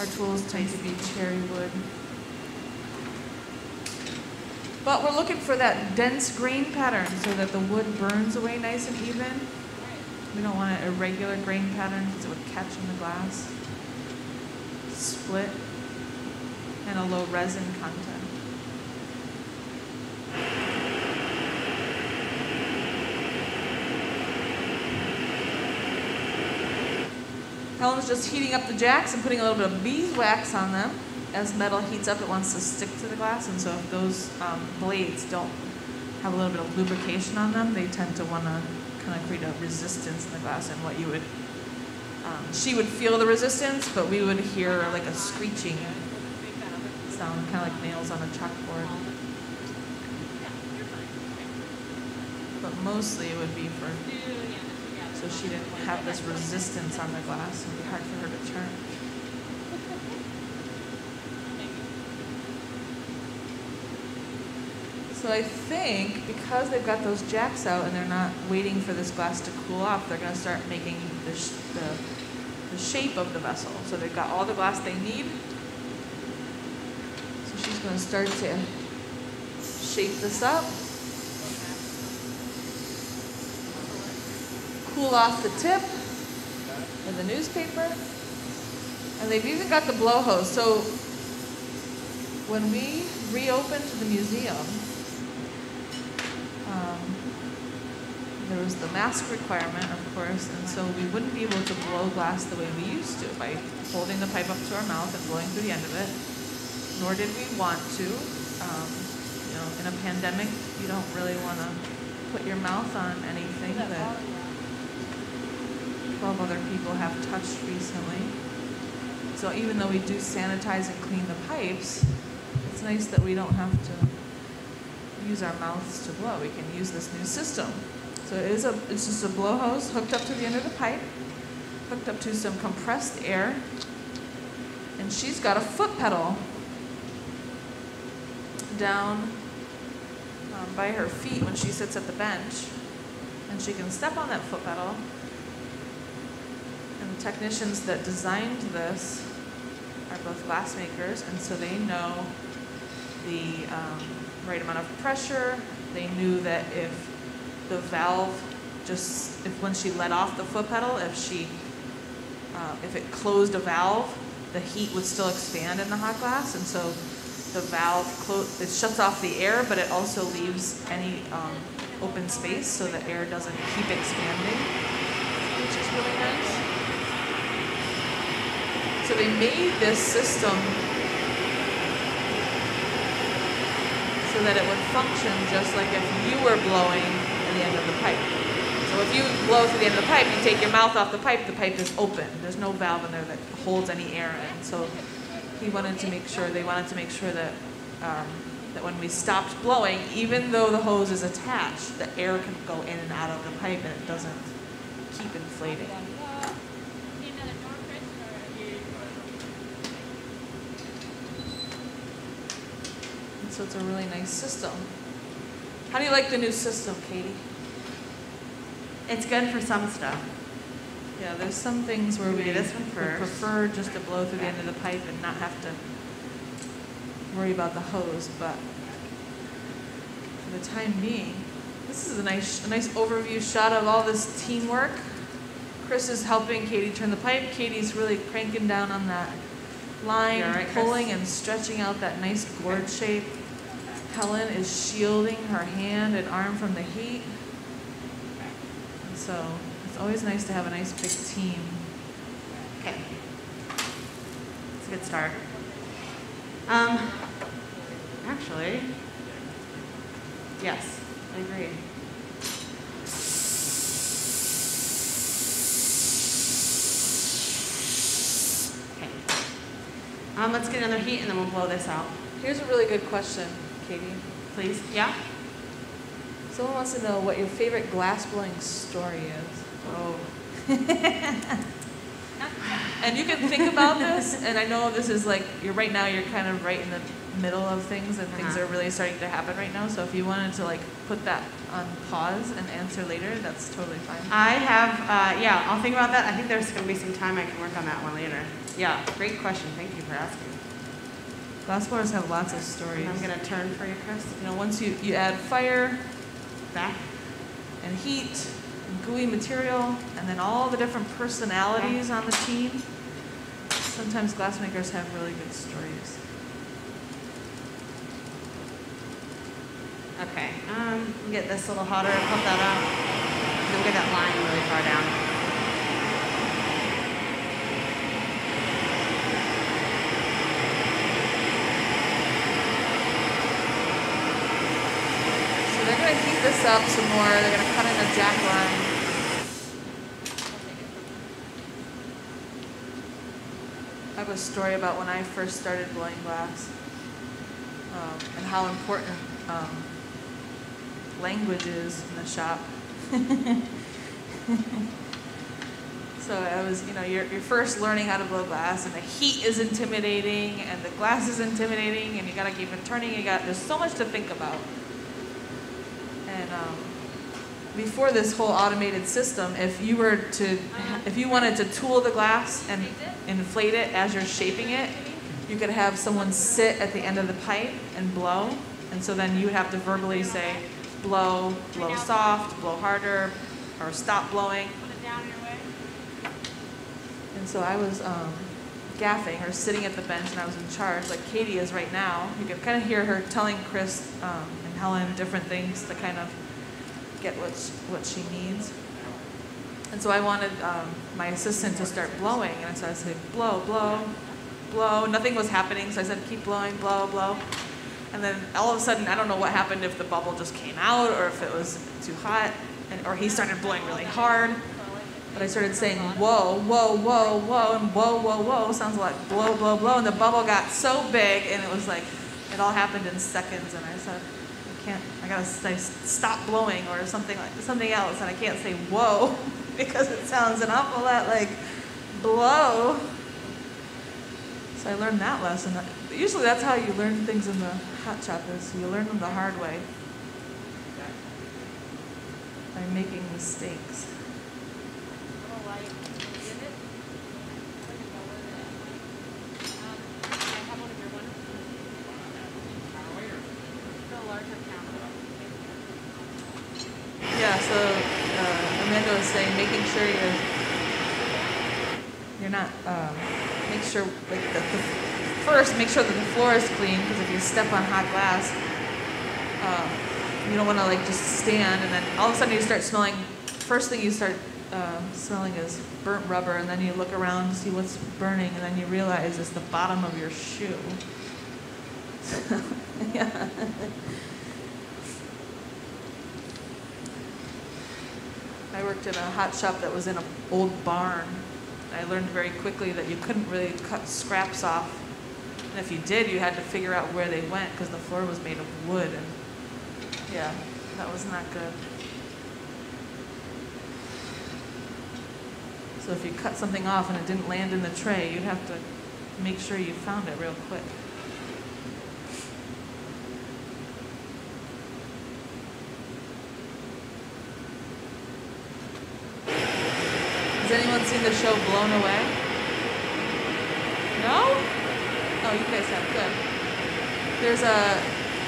[SPEAKER 3] our tools tend to be cherry wood. But we're looking for that dense grain pattern so that the wood burns away nice and even. We don't want an irregular grain pattern because it would catch in the glass. Split and a low resin content. Helen's just heating up the jacks and putting a little bit of beeswax on them. As metal heats up, it wants to stick to the glass, and so if those um, blades don't have a little bit of lubrication on them, they tend to want to kind of create a resistance in the glass. And what you would, um, she would feel the resistance, but we would hear like a screeching sound, kind of like nails on a chalkboard. But mostly it would be for so she didn't have this resistance on the glass. It would be hard for her to turn. So I think because they've got those jacks out and they're not waiting for this glass to cool off, they're going to start making the, the, the shape of the vessel. So they've got all the glass they need. She's going to start to shape this up. cool off the tip with the newspaper. And they've even got the blow hose. So when we reopened the museum, um, there was the mask requirement, of course, and so we wouldn't be able to blow glass the way we used to by holding the pipe up to our mouth and blowing through the end of it. Nor did we want to. Um, you know, in a pandemic, you don't really want to put your mouth on anything that 12 other people have touched recently. So even though we do sanitize and clean the pipes, it's nice that we don't have to use our mouths to blow. We can use this new system. So it is a, it's just a blow hose hooked up to the end of the pipe, hooked up to some compressed air, and she's got a foot pedal down um, by her feet when she sits at the bench. And she can step on that foot pedal and the technicians that designed this are both glass makers, and so they know the um, right amount of pressure. They knew that if the valve just, if when she let off the foot pedal, if she, uh, if it closed a valve, the heat would still expand in the hot glass, and so the valve it shuts off the air, but it also leaves any um, open space so the air doesn't keep expanding, which is really nice. So they made this system so that it would function just like if you were blowing at the end of the pipe. So if you blow through the end of the pipe, you take your mouth off the pipe, the pipe is open. There's no valve in there that holds any air in. So he wanted to make sure, they wanted to make sure that, um, that when we stopped blowing, even though the hose is attached, the air can go in and out of the pipe and it doesn't keep inflating. And so it's a really nice system. How do you like the new system, Katie?
[SPEAKER 1] It's good for some stuff.
[SPEAKER 3] Yeah, there's some things where we
[SPEAKER 1] this one first.
[SPEAKER 3] prefer just to blow through the end of the pipe and not have to worry about the hose, but for the time being, this is a nice, a nice overview shot of all this teamwork. Chris is helping Katie turn the pipe. Katie's really cranking down on that line,
[SPEAKER 1] right, Chris?
[SPEAKER 3] pulling and stretching out that nice gourd shape. Helen is shielding her hand and arm from the heat. And so it's always nice to have a nice big team.
[SPEAKER 1] Okay. It's a good start. Um, actually, yes, I agree. Okay. Um, let's get another heat and then we'll blow this out.
[SPEAKER 3] Here's a really good question, Katie.
[SPEAKER 1] Please? Yeah?
[SPEAKER 3] Someone wants to know what your favorite glass blowing story is.
[SPEAKER 1] Oh.
[SPEAKER 3] And you can think about this, and I know this is like, you're right now, you're kind of right in the middle of things, and things
[SPEAKER 1] Uh-huh.
[SPEAKER 3] are really starting to happen right now. So if you wanted to like put that on pause and answer later, that's totally fine.
[SPEAKER 1] I have, uh, yeah, I'll think about that. I think there's going to be some time I can work on that one later. Yeah, great question. Thank you for asking.
[SPEAKER 3] Glass blowers have lots of stories.
[SPEAKER 1] And I'm going to turn for you, Chris.
[SPEAKER 3] You know, once you, you add fire
[SPEAKER 1] Back.
[SPEAKER 3] and heat gooey material, and then all the different personalities on the team, sometimes glassmakers have really good stories.
[SPEAKER 1] Okay, um, get this a little hotter, pump that up. Then get that line really far down.
[SPEAKER 3] So they're gonna heat this up some more. They're gonna cut jack line. I have a story about when I first started blowing glass um, and how important um, language is in the shop. so I was, you know, you're, you're first learning how to blow glass, and the heat is intimidating, and the glass is intimidating, and you gotta keep it turning. You got there's so much to think about. And um, before this whole automated system, if you were to, if you wanted to tool the glass and inflate it as you're shaping it, you could have someone sit at the end of the pipe and blow. And so then you would have to verbally say, blow, blow soft, blow harder, or stop blowing.
[SPEAKER 2] Put it down your way.
[SPEAKER 3] And so I was um, gaffing or sitting at the bench and I was in charge, like Katie is right now. You could kind of hear her telling Chris um, and Helen different things to kind of get what she, what she needs. And so I wanted um, my assistant to start blowing, and so I said, blow, blow, blow. Nothing was happening, so I said, keep blowing, blow, blow. And then all of a sudden, I don't know what happened if the bubble just came out or if it was too hot, and, or he started blowing really hard. But I started saying, whoa, whoa, whoa, whoa, and whoa, whoa, whoa sounds like blow, blow, blow. And the bubble got so big, and it was like, it all happened in seconds. And I said, I can't, I gotta say, stop blowing or something like something else. And I can't say whoa because it sounds an awful lot like blow. So I learned that lesson. Usually that's how you learn things in the hot shop you learn them the hard way by making mistakes.
[SPEAKER 2] Little light. Is it? I don't know where that is. Um, I have one of your ones. The larger camera.
[SPEAKER 3] Yeah, so uh, Amanda was saying making sure you're you're not um, make sure like the, the first make sure that the floor is clean because if you step on hot glass, um, you don't want to like just stand and then all of a sudden you start smelling. First thing you start uh, smelling is burnt rubber, and then you look around to see what's burning, and then you realize it's the bottom of your shoe. yeah. I worked in a hot shop that was in an old barn. I learned very quickly that you couldn't really cut scraps off. And if you did, you had to figure out where they went because the floor was made of wood. And yeah, that was not good. So if you cut something off and it didn't land in the tray, you'd have to make sure you found it real quick. Has anyone seen the show Blown Away? Oh, you guys have. Good. There's a,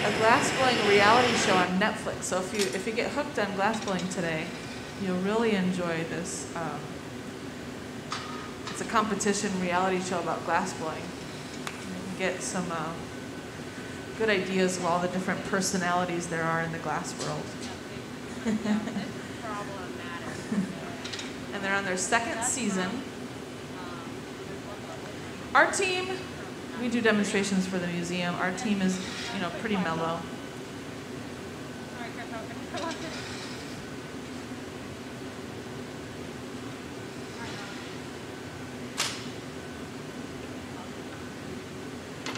[SPEAKER 3] a glass blowing reality show on Netflix. So if you if you get hooked on glass blowing today, you'll really enjoy this. Um, it's a competition reality show about glass blowing. Get some uh, good ideas of all the different personalities there are in the glass world. And they're on their second season. Our team, we do demonstrations for the museum. Our team is, you know, pretty mellow.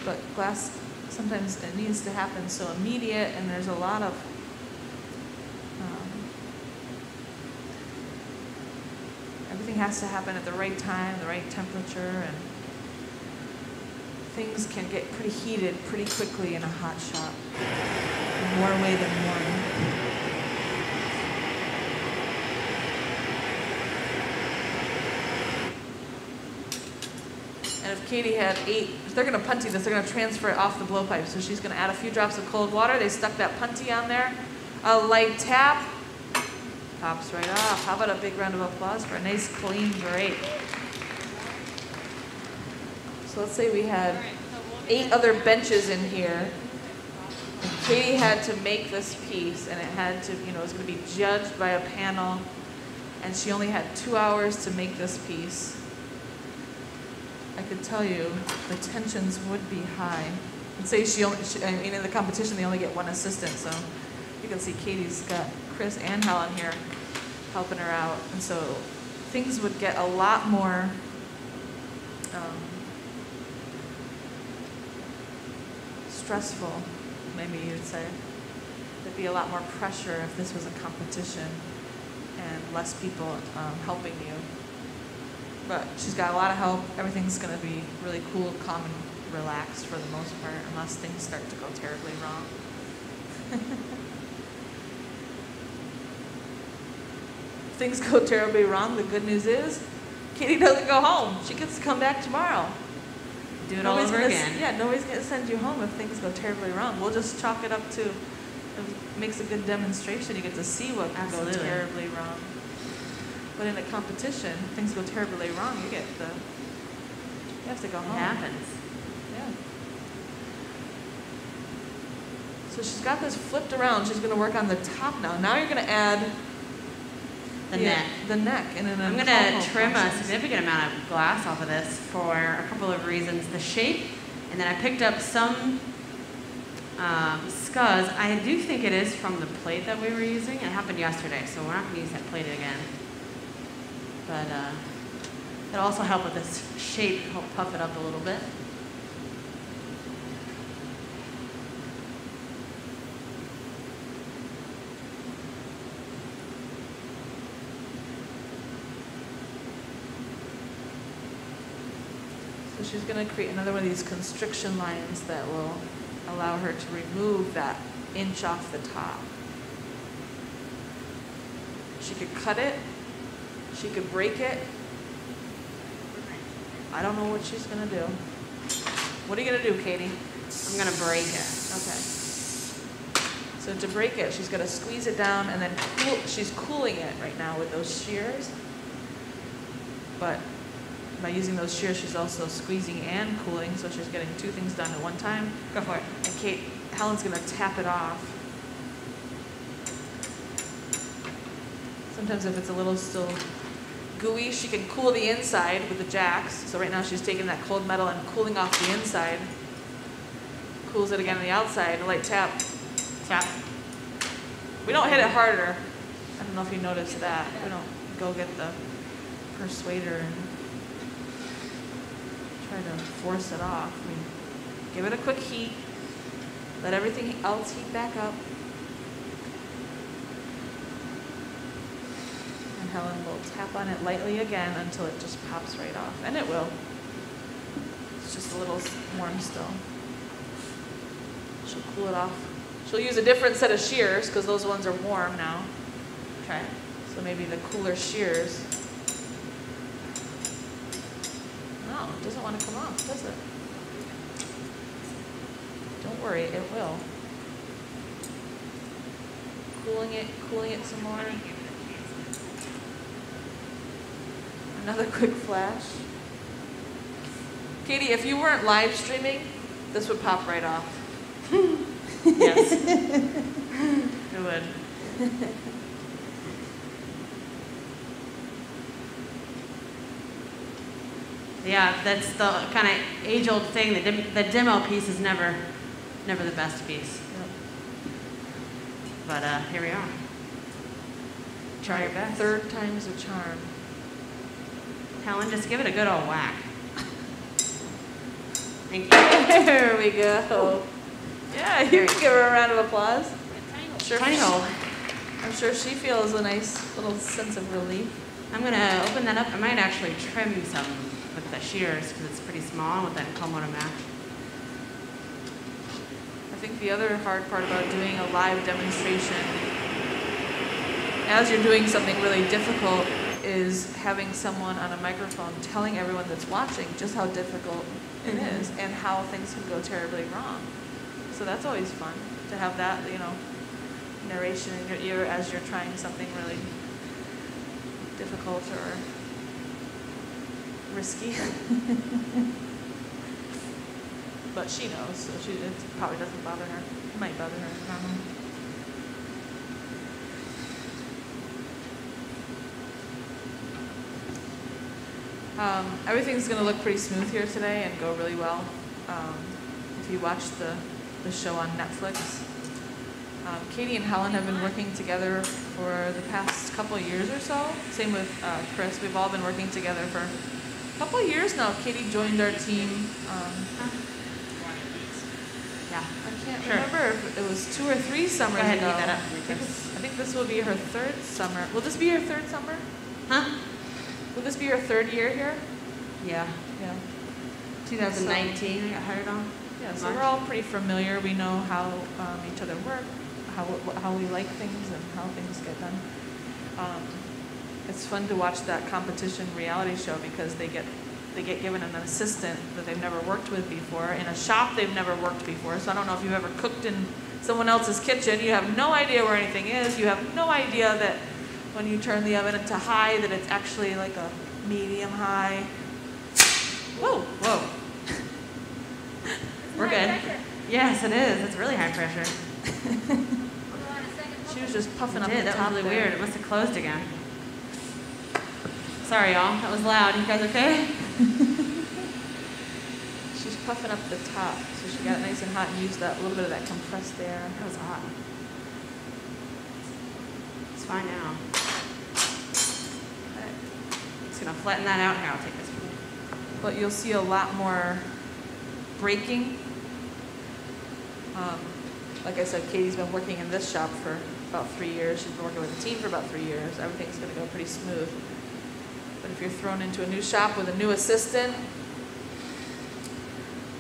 [SPEAKER 3] But glass, sometimes it needs to happen so immediate, and there's a lot of um, everything has to happen at the right time, the right temperature, and things can get pretty heated pretty quickly in a hot shop. In more way than one. And if Katie had eight, they're gonna punty this, they're gonna transfer it off the blowpipe. So she's gonna add a few drops of cold water. They stuck that punty on there. A light tap, pops right off. How about a big round of applause for a nice clean drape? So let's say we had eight other benches in here. And Katie had to make this piece and it had to, you know, it was gonna be judged by a panel. And she only had two hours to make this piece. I could tell you the tensions would be high. And say she only, she, I mean, in the competition, they only get one assistant, so you can see Katie's got Chris and Helen here helping her out. And so things would get a lot more, um, stressful, maybe you'd say. There'd be a lot more pressure if this was a competition and less people um, helping you. But she's got a lot of help. Everything's going to be really cool, calm, and relaxed for the most part, unless things start to go terribly wrong. things go terribly wrong, the good news is Katie doesn't go home. She gets to come back tomorrow.
[SPEAKER 1] Do it all over again.
[SPEAKER 3] Yeah, nobody's going to send you home if things go terribly wrong. We'll just chalk it up to, it makes a good demonstration. You get to see what can
[SPEAKER 1] Absolutely.
[SPEAKER 3] go terribly wrong. But in a competition, things go terribly wrong, you get the, you have to go
[SPEAKER 1] It
[SPEAKER 3] home.
[SPEAKER 1] happens.
[SPEAKER 3] Yeah. So she's got this flipped around. She's going to work on the top now. Now you're going to add
[SPEAKER 1] The neck.
[SPEAKER 3] The neck. And then
[SPEAKER 1] I'm gonna
[SPEAKER 3] couple
[SPEAKER 1] trim a significant amount of glass off of this for a couple of reasons. The shape, and then I picked up some um, scuzz. I do think it is from the plate that we were using. It happened yesterday, so we're not gonna use that plate again. But uh, it'll also help with this shape, help puff it up a little bit.
[SPEAKER 3] She's going to create another one of these constriction lines that will allow her to remove that inch off the top. She could cut it. She could break it. I don't know what she's going to do. What are you going to do, Katie?
[SPEAKER 1] I'm gonna break it.
[SPEAKER 3] Okay. So to break it, she's gonna squeeze it down and then cool, she's cooling it right now with those shears. But by using those shears, she's also squeezing and cooling, so she's getting two things done at one time.
[SPEAKER 1] Go for it.
[SPEAKER 3] And Kate, Helen's gonna tap it off. Sometimes if it's a little still gooey, she can cool the inside with the jacks. So right now she's taking that cold metal and cooling off the inside. Cools it again on the outside, a light tap.
[SPEAKER 1] Tap.
[SPEAKER 3] We don't hit it harder. I don't know if you noticed that. We don't go get the persuader and try to force it off. We give it a quick heat. Let everything else heat back up. And Helen will tap on it lightly again until it just pops right off. And it will. It's just a little warm still. She'll cool it off. She'll use a different set of shears because those ones are warm now.
[SPEAKER 1] Okay.
[SPEAKER 3] So maybe the cooler shears. No, it doesn't want to come off, does it? Don't worry, it will. Cooling it, cooling it some more. Another quick flash. Katie, if you weren't live streaming, this would pop right off.
[SPEAKER 1] Yes. It would. Yeah, that's the kind of age-old thing. The, dim- the demo piece is never, never the best piece. But uh, here we are. Try your best.
[SPEAKER 3] Third time's a charm.
[SPEAKER 1] Helen, just give it a good old whack. Thank you.
[SPEAKER 3] There we go. Yeah, you can give her a round of applause. Sure.
[SPEAKER 1] Tiny hole.
[SPEAKER 3] I'm sure she feels a nice little sense of relief.
[SPEAKER 1] I'm gonna open that up. I might actually trim some the shears because it's pretty small with that Komodo match.
[SPEAKER 3] I think the other hard part about doing a live demonstration, as you're doing something really difficult, is having someone on a microphone telling everyone that's watching just how difficult it
[SPEAKER 1] Mhm.
[SPEAKER 3] is and how things can go terribly wrong. So that's always fun to have that, you know, narration in your ear as you're trying something really difficult or risky. but she knows, so she it probably doesn't bother her. It might bother her. I don't know. Um, everything's going to look pretty smooth here today and go really well. Um, if you watch the, the show on Netflix, um, Katie and Helen have been working together for the past couple years or so. Same with uh, Chris. We've all been working together for couple years now. Katie joined our team. Um,
[SPEAKER 1] Yeah.
[SPEAKER 3] I can't
[SPEAKER 1] Sure.
[SPEAKER 3] remember if it was two or three summers
[SPEAKER 1] Go ahead
[SPEAKER 3] ago.
[SPEAKER 1] that up,
[SPEAKER 3] I think, I think this will be her third summer. Will this be your third summer?
[SPEAKER 1] Huh?
[SPEAKER 3] Will this be your third year here?
[SPEAKER 1] Yeah.
[SPEAKER 3] Yeah.
[SPEAKER 1] 2019, I got hired on.
[SPEAKER 3] Yeah, so
[SPEAKER 1] March.
[SPEAKER 3] we're all pretty familiar. We know how um, each other work, how, how we like things, and how things get done. Um, it's fun to watch that competition reality show because they get they get given an assistant that they've never worked with before in a shop they've never worked before. So I don't know if you've ever cooked in someone else's kitchen. You have no idea where anything is. You have no idea that when you turn the oven to high that it's actually like a medium high. Whoa, whoa.
[SPEAKER 1] We're good. Yes, it is. It's really high pressure.
[SPEAKER 3] She was just puffing
[SPEAKER 1] It
[SPEAKER 3] up
[SPEAKER 1] did.
[SPEAKER 3] the
[SPEAKER 1] That
[SPEAKER 3] top
[SPEAKER 1] was really
[SPEAKER 3] there.
[SPEAKER 1] weird. It must have closed again. Sorry, y'all. That was loud. You guys okay?
[SPEAKER 3] She's puffing up the top, so she got it nice and hot and used that little bit of that compressed air.
[SPEAKER 1] That was hot. It's fine now. Okay. Just gonna flatten that out here. I'll take this.
[SPEAKER 3] But you'll see a lot more breaking. Um, like I said, Katie's been working in this shop for about three years. She's been working with the team for about three years. Everything's to go pretty smooth. You're thrown into a new shop with a new assistant,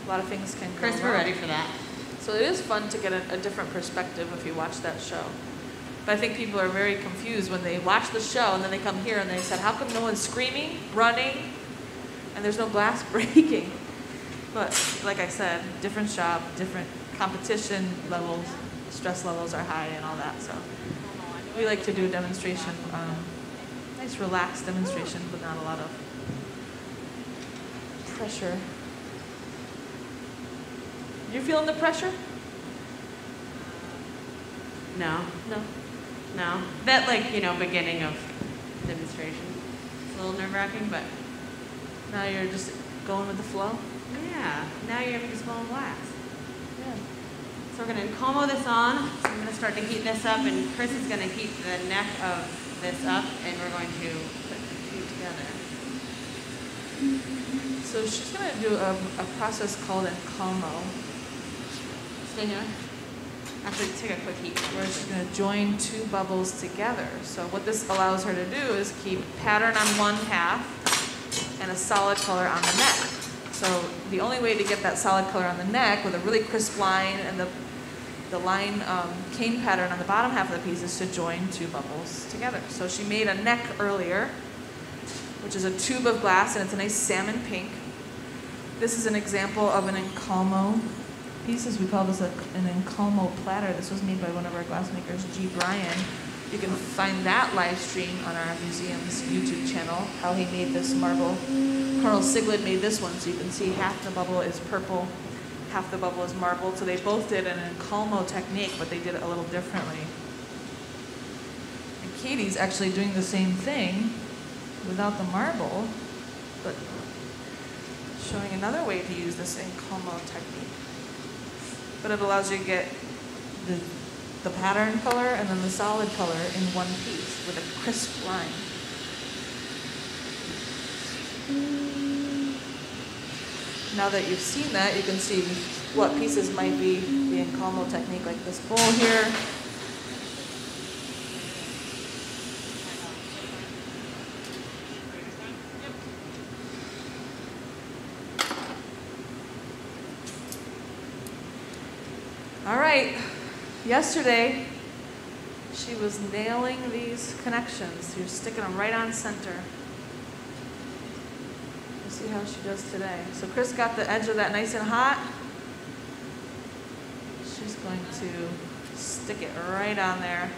[SPEAKER 3] a lot of things can
[SPEAKER 1] Chris, we're ready for that.
[SPEAKER 3] So it is fun to get a, a different perspective if you watch that show. But I think people are very confused when they watch the show and then they come here and they said, how come no one's screaming, running, and there's no glass breaking? But like I said, different shop, different competition levels, stress levels are high and all that. So we like to do a demonstration, um, nice relaxed demonstration, but not a lot of pressure. You feeling the pressure?
[SPEAKER 1] No,
[SPEAKER 3] No.
[SPEAKER 1] no. That like you know beginning of demonstration. It's a little nerve wracking, but
[SPEAKER 3] Now you're just going with the flow?
[SPEAKER 1] yeah. Now you're just going wax.
[SPEAKER 3] Yeah.
[SPEAKER 1] So we're gonna combo this on. So I'm gonna start to heat this up, and Chris is gonna heat the neck of this up, and we're going to put the two together.
[SPEAKER 3] So she's gonna do a, a process called encalmo,
[SPEAKER 1] Stay here. Actually, take a quick heat.
[SPEAKER 3] where she's gonna join two bubbles together. So what this allows her to do is keep pattern on one half and a solid color on the neck. So the only way to get that solid color on the neck with a really crisp line and the the line um, cane pattern on the bottom half of the piece is to join two bubbles together. So she made a neck earlier, which is a tube of glass and it's a nice salmon pink. This is an example of an encalmo pieces. We call this a, an encalmo platter. This was made by one of our glassmakers, G. Bryan. You can find that live stream on our museum's YouTube channel, how he made this marble. Carl Siglid made this one, so you can see half the bubble is purple, half the bubble is marbled. So they both did an encalmo technique, but they did it a little differently. And Katie's actually doing the same thing without the marble, but showing another way to use this encalmo technique. But it allows you to get the, the pattern color and then the solid color in one piece with a crisp line. Now that you've seen that, you can see what pieces might be the encalmo technique, like this bowl here. All right, yesterday she was nailing these connections. You're sticking them right on center. See how she does today. So Chris got the edge of that nice and hot. She's going to stick it right on there.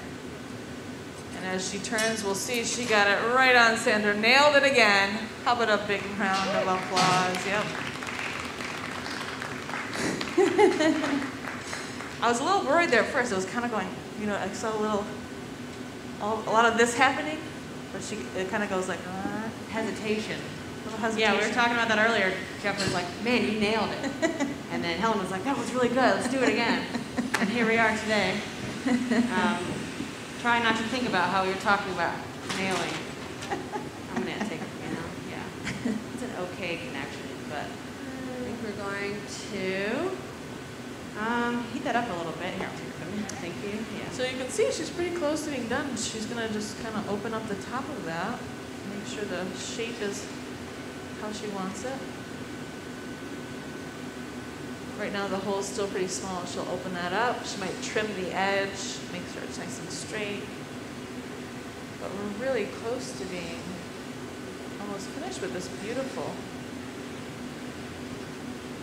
[SPEAKER 3] And as she turns, we'll see she got it right on center. Nailed it again. How about a big round of applause? Yep. I was a little worried there at first. I was kind of going, you know, I saw a little, a lot of this happening, but she, it kind of goes like, uh,
[SPEAKER 1] Hesitation.
[SPEAKER 3] Little hesitation.
[SPEAKER 1] Yeah, we were talking about that earlier. Jeff was like, man, you nailed it. and then Helen was like, that was really good. Let's do it again. and here we are today. Um, trying not to think about how we were talking about nailing. I'm going to take, you know, yeah. It's an okay connection, but I think we're going to um, heat that up a little bit. Here, I'll take them. Thank you. Yeah.
[SPEAKER 3] So you can see she's pretty close to being done. She's gonna just kind of open up the top of that, make sure the shape is how she wants it. Right now the hole's still pretty small. She'll open that up. She might trim the edge, make sure it's nice and straight. But we're really close to being almost finished with this beautiful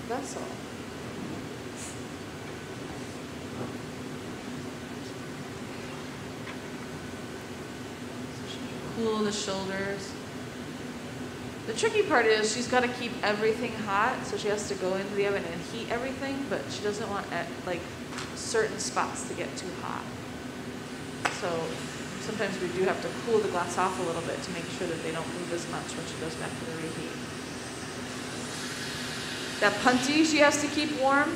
[SPEAKER 3] vessel. So she can cool the shoulders. The tricky part is she's got to keep everything hot, so she has to go into the oven and heat everything, but she doesn't want eh, like certain spots to get too hot. So sometimes we do have to cool the glass off a little bit to make sure that they don't move as much when she goes back to the reheat. That punty she has to keep warm.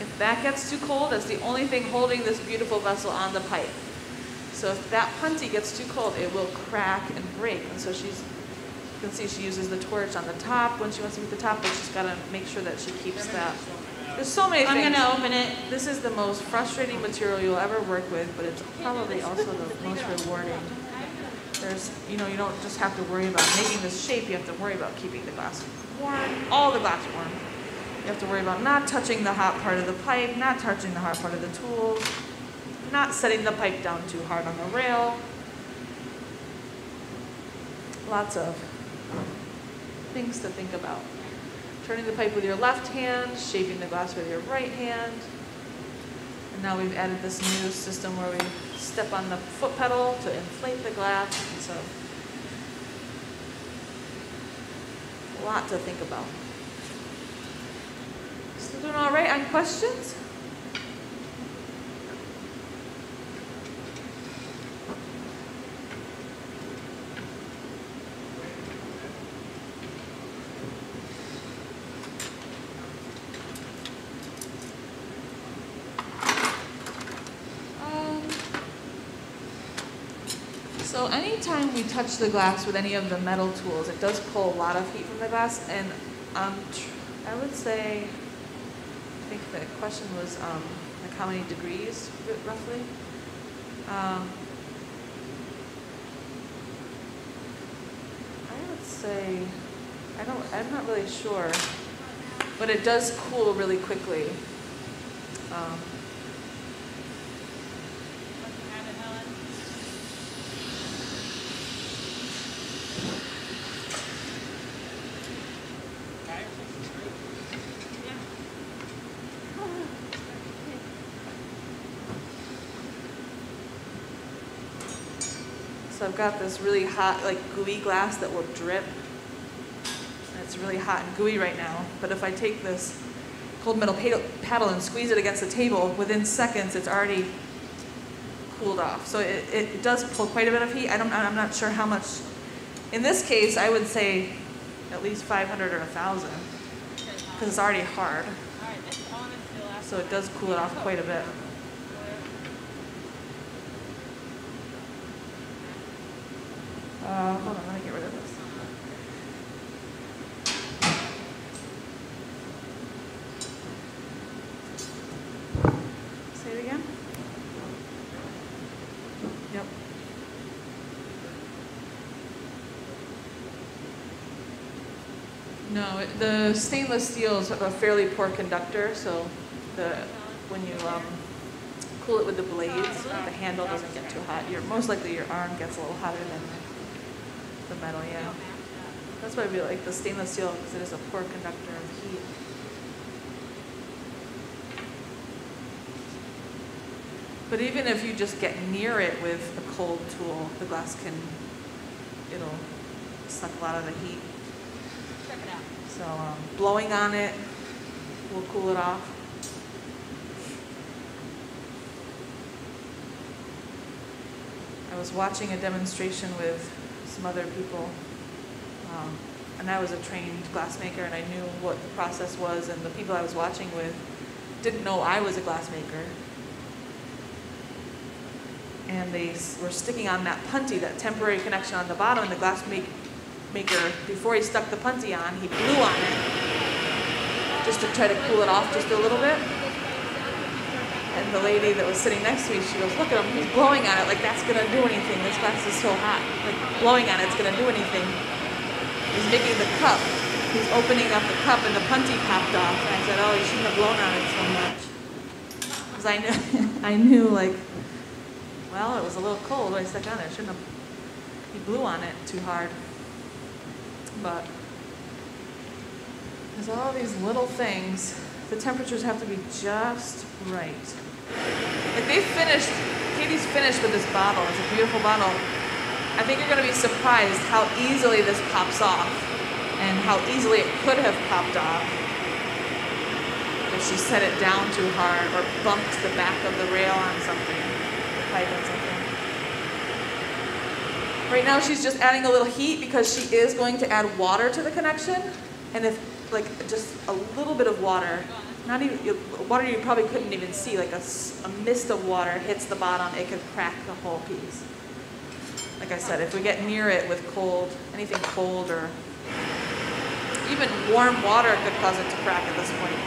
[SPEAKER 3] If that gets too cold, that's the only thing holding this beautiful vessel on the pipe. So if that punty gets too cold, it will crack and break. And so she's, can see she uses the torch on the top when she wants to heat the top, but she's got to make sure that she keeps that. There's so many
[SPEAKER 1] I'm
[SPEAKER 3] things.
[SPEAKER 1] going to open it.
[SPEAKER 3] This is the most frustrating material you'll ever work with, but it's probably also the most rewarding. There's, you know, you don't just have to worry about making this shape, you have to worry about keeping the glass warm, all the glass warm. You have to worry about not touching the hot part of the pipe, not touching the hot part of the tools, not setting the pipe down too hard on the rail. Lots of things to think about. Turning the pipe with your left hand, shaping the glass with your right hand. And now we've added this new system where we step on the foot pedal to inflate the glass. And so, a lot to think about. Still doing all right on questions? Um, So we touch the glass with any of the metal tools, it does pull a lot of heat from the glass, and um, I would say, I think the question was um, like how many degrees roughly. Um, I would say, I don't, I'm not really sure, but it does cool really quickly. Um, I've got this really hot, like gooey glass that will drip. It's really hot and gooey right now. But if I take this cold metal paddle- paddle and squeeze it against the table, within seconds it's already cooled off. So it, it does pull quite a bit of heat. I don't, I'm not sure how much. In this case, I would say at least 500 or 1,000 because it's already hard.
[SPEAKER 2] All right, that's on until after.
[SPEAKER 3] So it does cool it off quite a bit. Uh, hold on, let me get rid of this. Say it again? Yep. No, it- the stainless steel is a fairly poor conductor, so the, when you, um, cool it with the blades, the handle doesn't get too hot. Your, most likely your arm gets a little hotter than the, metal, yeah. That's why we like the stainless steel, because it is a poor conductor of heat. But even if you just get near it with a cold tool, the glass can, it'll suck a lot of the heat.
[SPEAKER 2] Check it out.
[SPEAKER 3] So um, blowing on it will cool it off. I was watching a demonstration with some other people, um, and I was a trained glassmaker, and I knew what the process was, and the people I was watching with didn't know I was a glassmaker. And they were sticking on that punty, that temporary connection on the bottom, and the glass make, maker, before he stuck the punty on, he blew on it just to try to cool it off just a little bit. And the lady that was sitting next to me, she goes, "Look at him, he's blowing on it like that's gonna do anything. This glass is so hot. Like blowing on it's gonna do anything." He's making the cup. He's opening up the cup and the punty popped off. And I said, "Oh, you shouldn't have blown on it so much." Because I knew, I knew like, well, it was a little cold. when I stuck on. I shouldn't have. He blew on it too hard. But there's all these little things. The temperatures have to be just right. Like they finished, Katie's finished with this bottle. It's a beautiful bottle. I think you're going to be surprised how easily this pops off and how easily it could have popped off if she set it down too hard or bumped the back of the rail on something, the pipe on something. Right now, she's just adding a little heat because she is going to add water to the connection. And if, like, just a little bit of water, not even, water you probably couldn't even see, like a mist of water hits the bottom, it could crack the whole piece. Like I said, if we get near it with cold, anything cold or even warm water could cause it to crack at this point.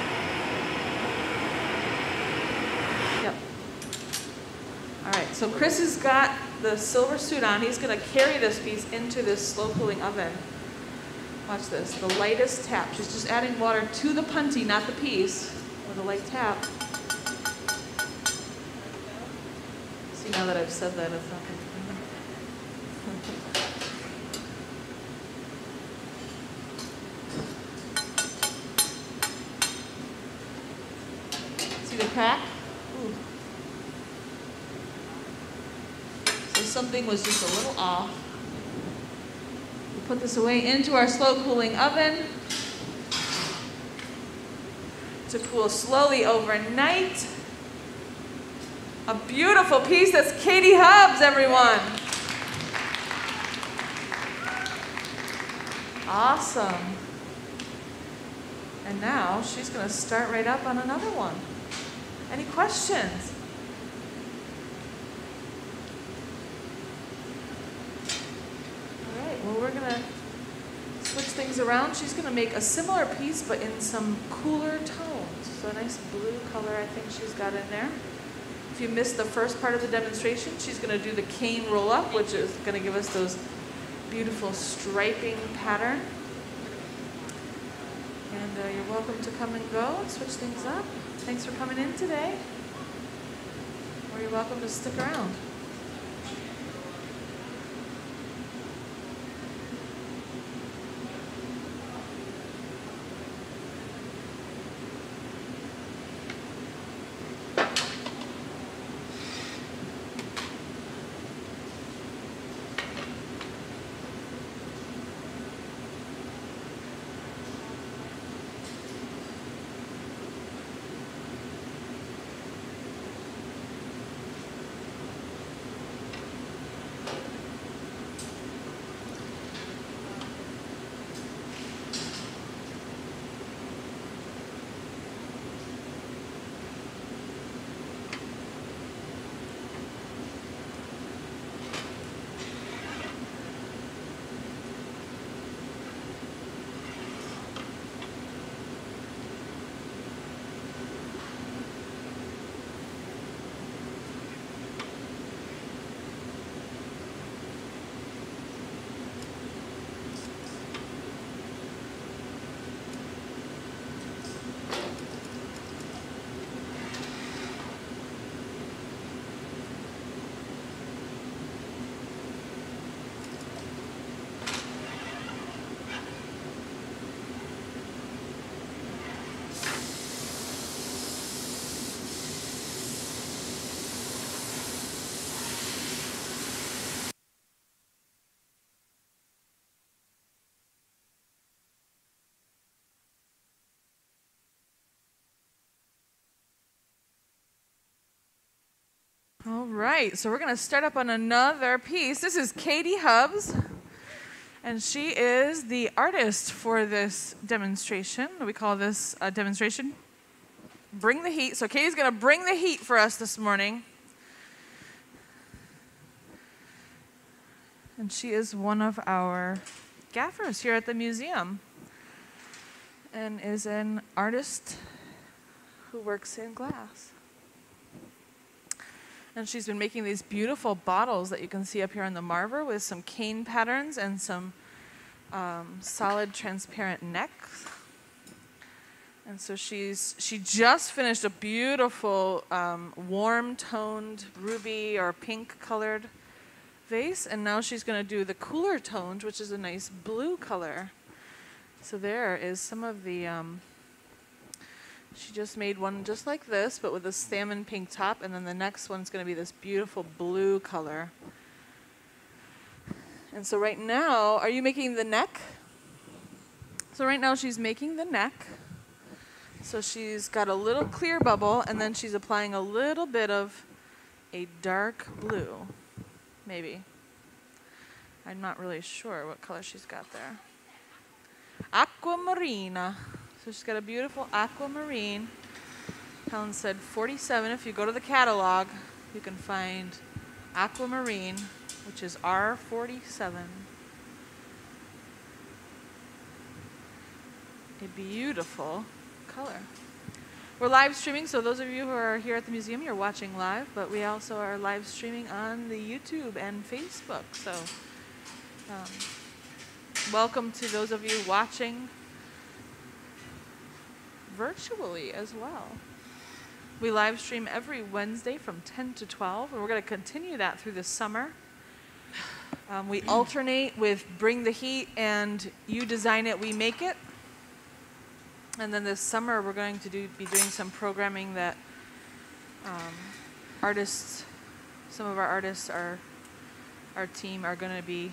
[SPEAKER 3] Yep. All right, so Chris has got the silver suit on. He's going to carry this piece into this slow cooling oven. Watch this. The lightest tap. She's just adding water to the punty, not the piece, with a light tap. See, now that I've said that, it's not See the crack? Ooh. So something was just a little off. Put this away into our slow cooling oven to cool slowly overnight. A beautiful piece. That's Katie Hubbs, everyone. Awesome. And now she's going to start right up on another one. Any questions? All right, well, we're going to switch things around. She's going to make a similar piece, but in some cooler tones. So a nice blue color, I think she's got in there. If you missed the first part of the demonstration, she's going to do the cane roll up, which is going to give us those beautiful striping pattern. And uh, you're welcome to come and go and switch things up. Thanks for coming in today. Or you're welcome to stick around. All right, so we're going to start up on another piece. This is Katie Hubbs, and she is the artist for this demonstration. We call this a demonstration. Bring the heat. So Katie's going to bring the heat for us this morning. And she is one of our gaffers here at the museum and is an artist who works in glass. And she's been making these beautiful bottles that you can see up here on the marver with some cane patterns and some um, solid transparent necks. And so she's she just finished a beautiful um, warm toned ruby or pink colored vase, and now she's going to do the cooler toned, which is a nice blue color. So there is some of the. Um, she just made one just like this, but with a salmon pink top, and then the next one's going to be this beautiful blue color. And so right now, are you making the neck? So right now she's making the neck. So she's got a little clear bubble, and then she's applying a little bit of a dark blue, maybe. I'm not really sure what color she's got there. Aquamarina. So she's got a beautiful aquamarine. Helen said 47. If you go to the catalog, you can find aquamarine, which is R47. A beautiful color. We're live streaming, so those of you who are here at the museum, you're watching live, but we also are live streaming on the YouTube and Facebook. So, um, welcome to those of you watching virtually as well. We live stream every Wednesday from 10 to 12, and we're going to continue that through the summer. Um, we alternate with Bring the Heat and You Design It, We Make It. And then this summer, we're going to do, be doing some programming that um, artists, some of our artists, are, our team are going to be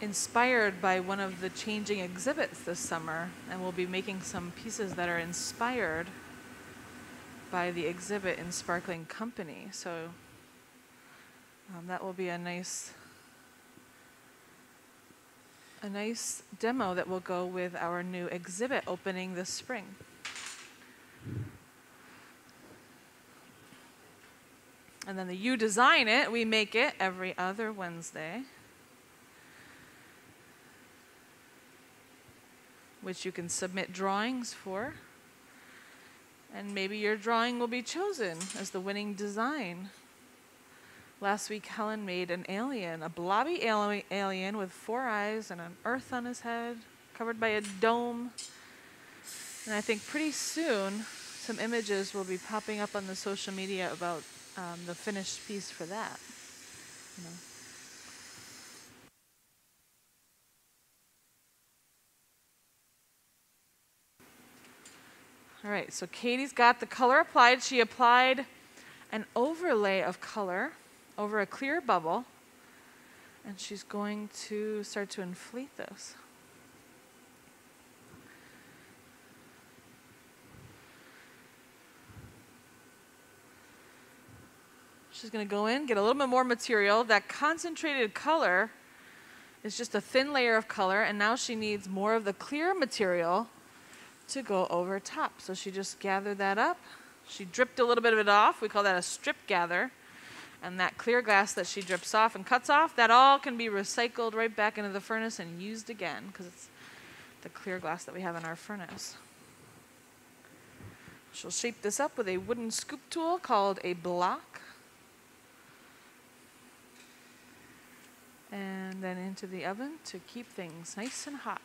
[SPEAKER 3] inspired by one of the changing exhibits this summer, and we'll be making some pieces that are inspired by the exhibit in Sparkling Company. So um, that will be a nice a nice demo that will go with our new exhibit opening this spring. And then the You Design It, we make it every other Wednesday. Which you can submit drawings for. And maybe your drawing will be chosen as the winning design. Last week, Helen made an alien, a blobby alien with four eyes and an earth on his head, covered by a dome. And I think pretty soon, some images will be popping up on the social media about um, the finished piece for that. You know. All right, so Katie's got the color applied. She applied an overlay of color over a clear bubble, and she's going to start to inflate this. She's going to go in, get a little bit more material. That concentrated color is just a thin layer of color, and now she needs more of the clear material to go over top. So she just gathered that up. She dripped a little bit of it off. We call that a strip gather. And that clear glass that she drips off and cuts off, that all can be recycled right back into the furnace and used again because it's the clear glass that we have in our furnace. She'll shape this up with a wooden scoop tool called a block. And then into the oven to keep things nice and hot.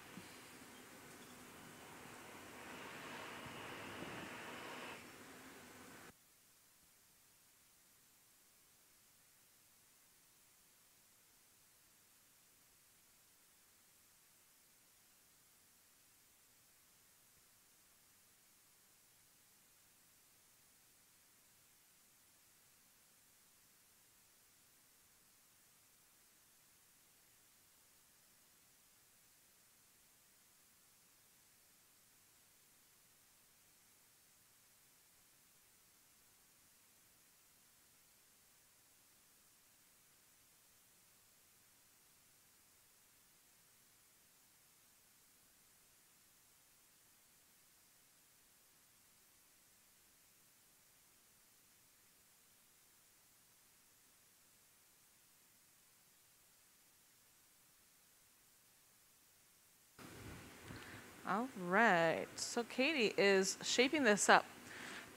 [SPEAKER 3] All right. So Katie is shaping this up.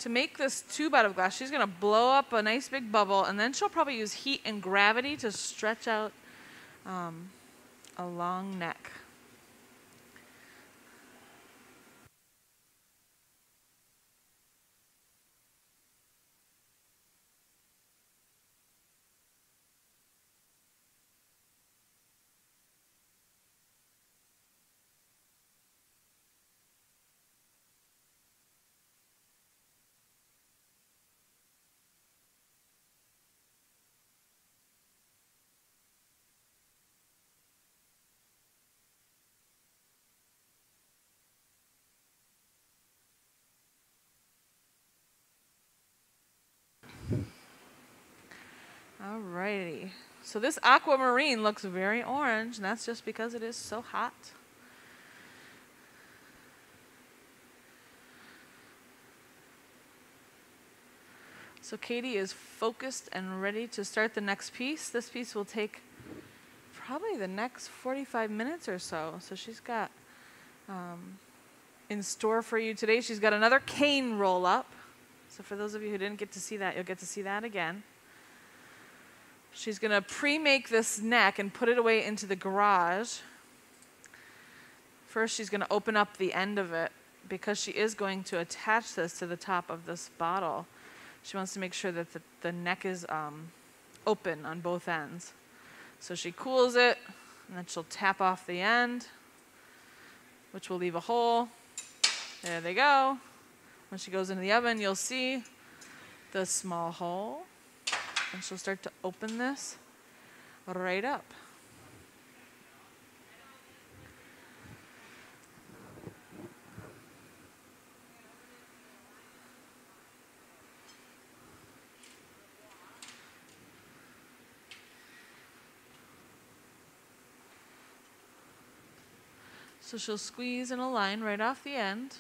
[SPEAKER 3] To make this tube out of glass, she's going to blow up a nice big bubble, and then she'll probably use heat and gravity to stretch out um, a long neck. Alrighty. So this aquamarine looks very orange, and that's just because it is so hot. So Katie is focused and ready to start the next piece. This piece will take probably the next 45 minutes or so. So she's got um, in store for you today, she's got another cane roll up. So for those of you who didn't get to see that, you'll get to see that again. She's going to pre-make this neck and put it away into the garage. First, she's going to open up the end of it because she is going to attach this to the top of this bottle. She wants to make sure that the, the neck is um, open on both ends. So she cools it, and then she'll tap off the end, which will leave a hole. There they go. When she goes into the oven, you'll see the small hole and she'll start to open this right up. So she'll squeeze in a line right off the end.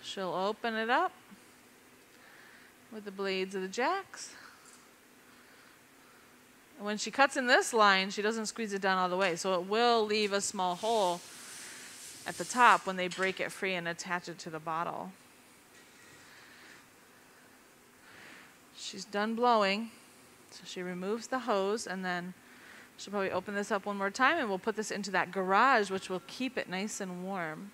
[SPEAKER 3] She'll open it up with the blades of the jacks. And when she cuts in this line, she doesn't squeeze it down all the way, so it will leave a small hole at the top when they break it free and attach it to the bottle. She's done blowing, so she removes the hose and then she'll probably open this up one more time and we'll put this into that garage, which will keep it nice and warm.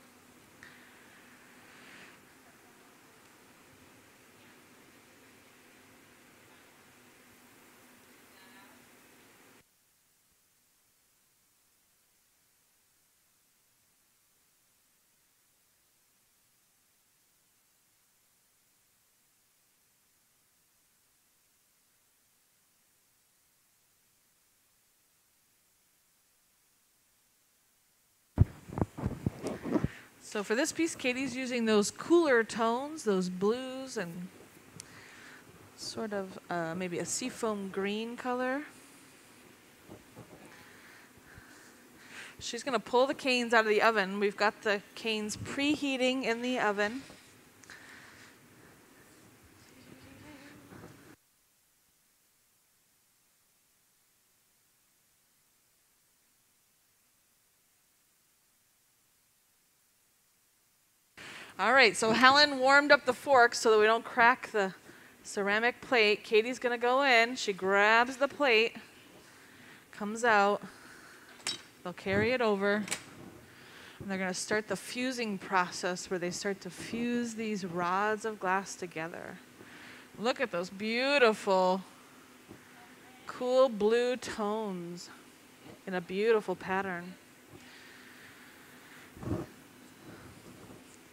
[SPEAKER 3] So for this piece, Katie's using those cooler tones, those blues and sort of uh, maybe a seafoam green color. She's going to pull the canes out of the oven. We've got the canes preheating in the oven. All right, so Helen warmed up the fork so that we don't crack the ceramic plate. Katie's going to go in. She grabs the plate, comes out. They'll carry it over. And they're going to start the fusing process where they start to fuse these rods of glass together. Look at those beautiful, cool blue tones in a beautiful pattern.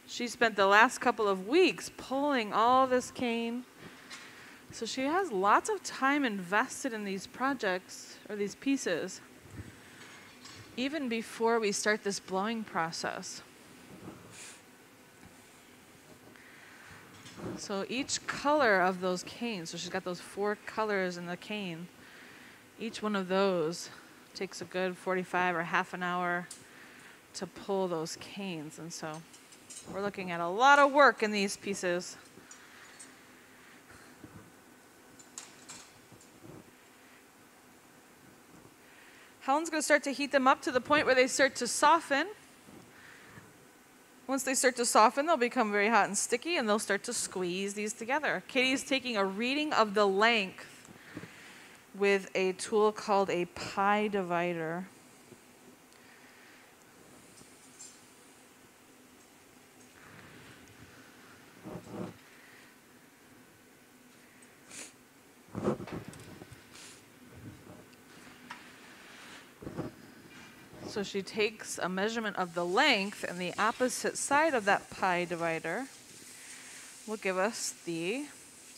[SPEAKER 3] She spent the last couple of weeks pulling all this cane. So she has lots of time invested in these projects or these pieces, even before we start this blowing process. So each color of those canes, so she's got those four colors in the cane, each one of those takes a good 45 or half an hour to pull those canes. And so we're looking at a lot of work in these pieces. Helen's going to start to heat them up to the point where they start to soften. Once they start to soften, they'll become very hot and sticky and they'll start to squeeze these together. Katie's taking a reading of the length with a tool called a pi divider. So she takes a measurement of the length and the opposite side of that pi divider will give us the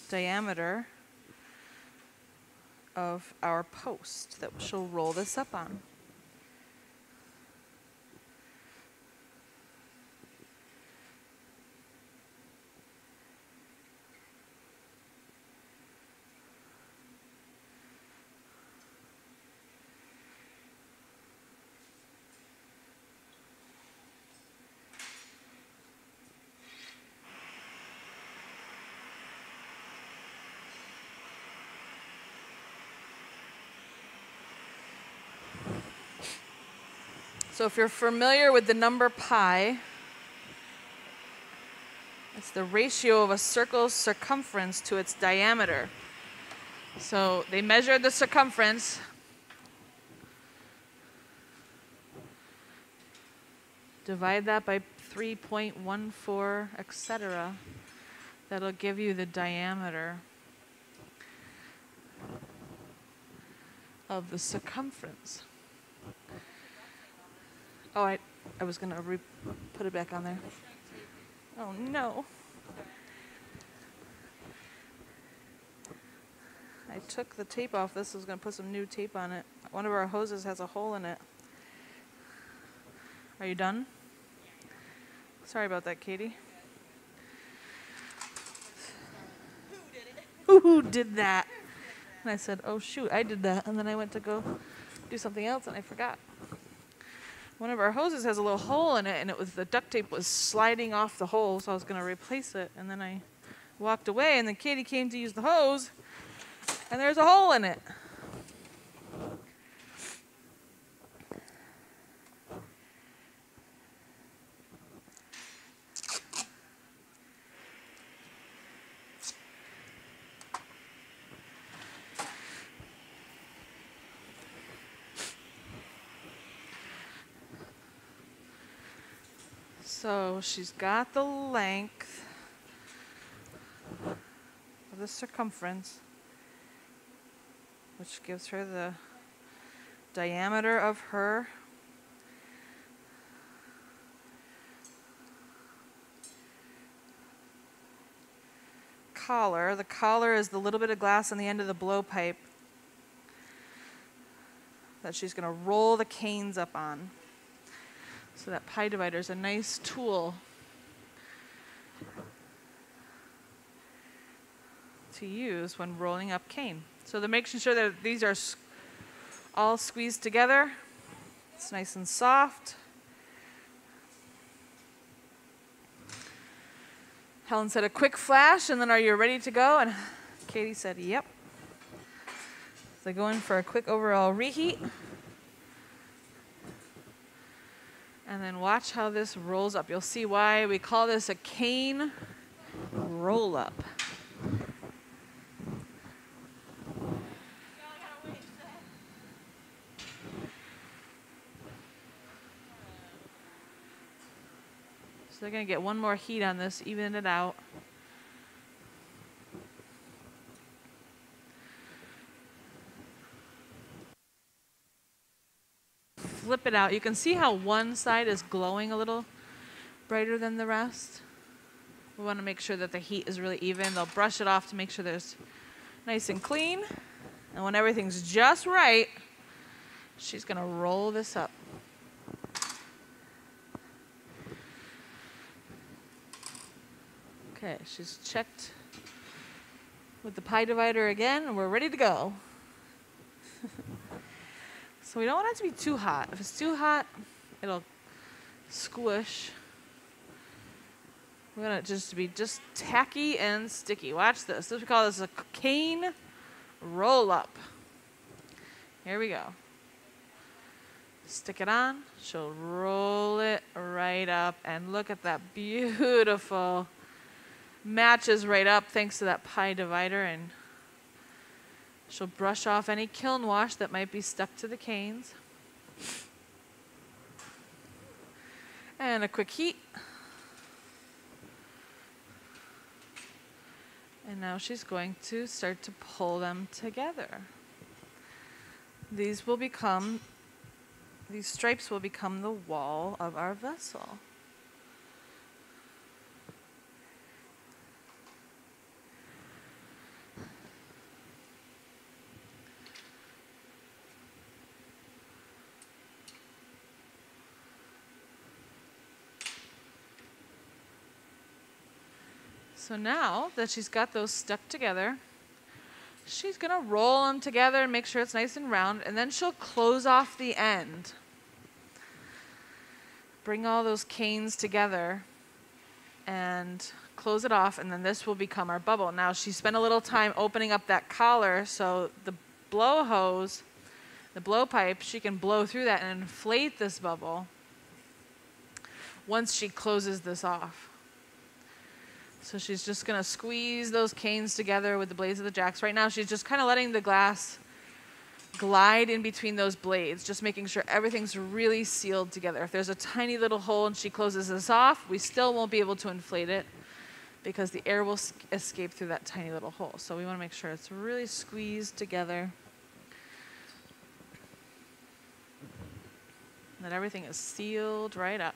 [SPEAKER 3] diameter of our post that she'll roll this up on. So if you're familiar with the number pi, it's the ratio of a circle's circumference to its diameter. So they measured the circumference. Divide that by 3.14, etc. That'll give you the diameter of the circumference. Oh, I, I was gonna re- put it back on there. Oh no. I took the tape off. This was gonna put some new tape on it. One of our hoses has a hole in it. Are you done? Sorry about that, Katie. Who did that? And I said, "Oh shoot, I did that." And then I went to go do something else, and I forgot one of our hoses has a little hole in it and it was the duct tape was sliding off the hole so i was going to replace it. And then i walked away and then katie came to use the hose and there's a hole in it So she's got the length of the circumference, which gives her the diameter of her collar. The collar is the little bit of glass on the end of the blowpipe that she's going to roll the canes up on. So that pi divider is a nice tool to use when rolling up cane. So they're making sure that these are all squeezed together. It's nice and soft. Helen said a quick flash and then are you ready to go? And Katie said, yep. So go in for a quick overall reheat. And then watch how this rolls up. You'll see why we call this a cane roll up. So they're to get one more heat on this, even it out. Flip it out, you can see how one side is glowing a little brighter than the rest. We want to make sure that the heat is really even. They'll brush it off to make sure there's nice and clean. And when everything's just right, she's going to roll this up. Okay, she's checked with the pi divider again, and we're ready to go. So we don't want it to be too hot. If it's too hot, it'll squish. We want it just to be just tacky and sticky. Watch this. This we call this a cane roll up. Here we go. Stick it on, she'll roll it right up, and look at that beautiful matches right up thanks to that pi divider and she'll brush off any kiln wash that might be stuck to the canes. And a quick heat. And now she's going to start to pull them together. These will become, these stripes will become the wall of our vessel. So now that she's got those stuck together, she's going to roll them together and make sure it's nice and round, and then she'll close off the end. Bring all those canes together and close it off, and then this will become our bubble. Now, she spent a little time opening up that collar, so the blow hose, the blow pipe, she can blow through that and inflate this bubble once she closes this off. So she's just going to squeeze those canes together with the blades of the jacks. Right now, she's just kind of letting the glass glide in between those blades, just making sure everything's really sealed together. If there's a tiny little hole and she closes this off, we still won't be able to inflate it because the air will escape through that tiny little hole. So we want to make sure it's really squeezed together. That everything is sealed right up.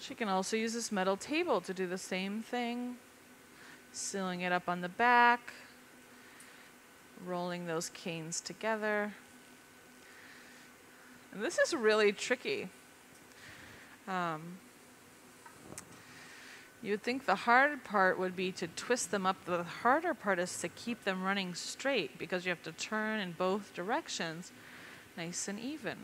[SPEAKER 3] She can also use this metal table to do the same thing, sealing it up on the back, rolling those canes together. And this is really tricky. Um, you would think the hard part would be to twist them up. The harder part is to keep them running straight because you have to turn in both directions nice and even.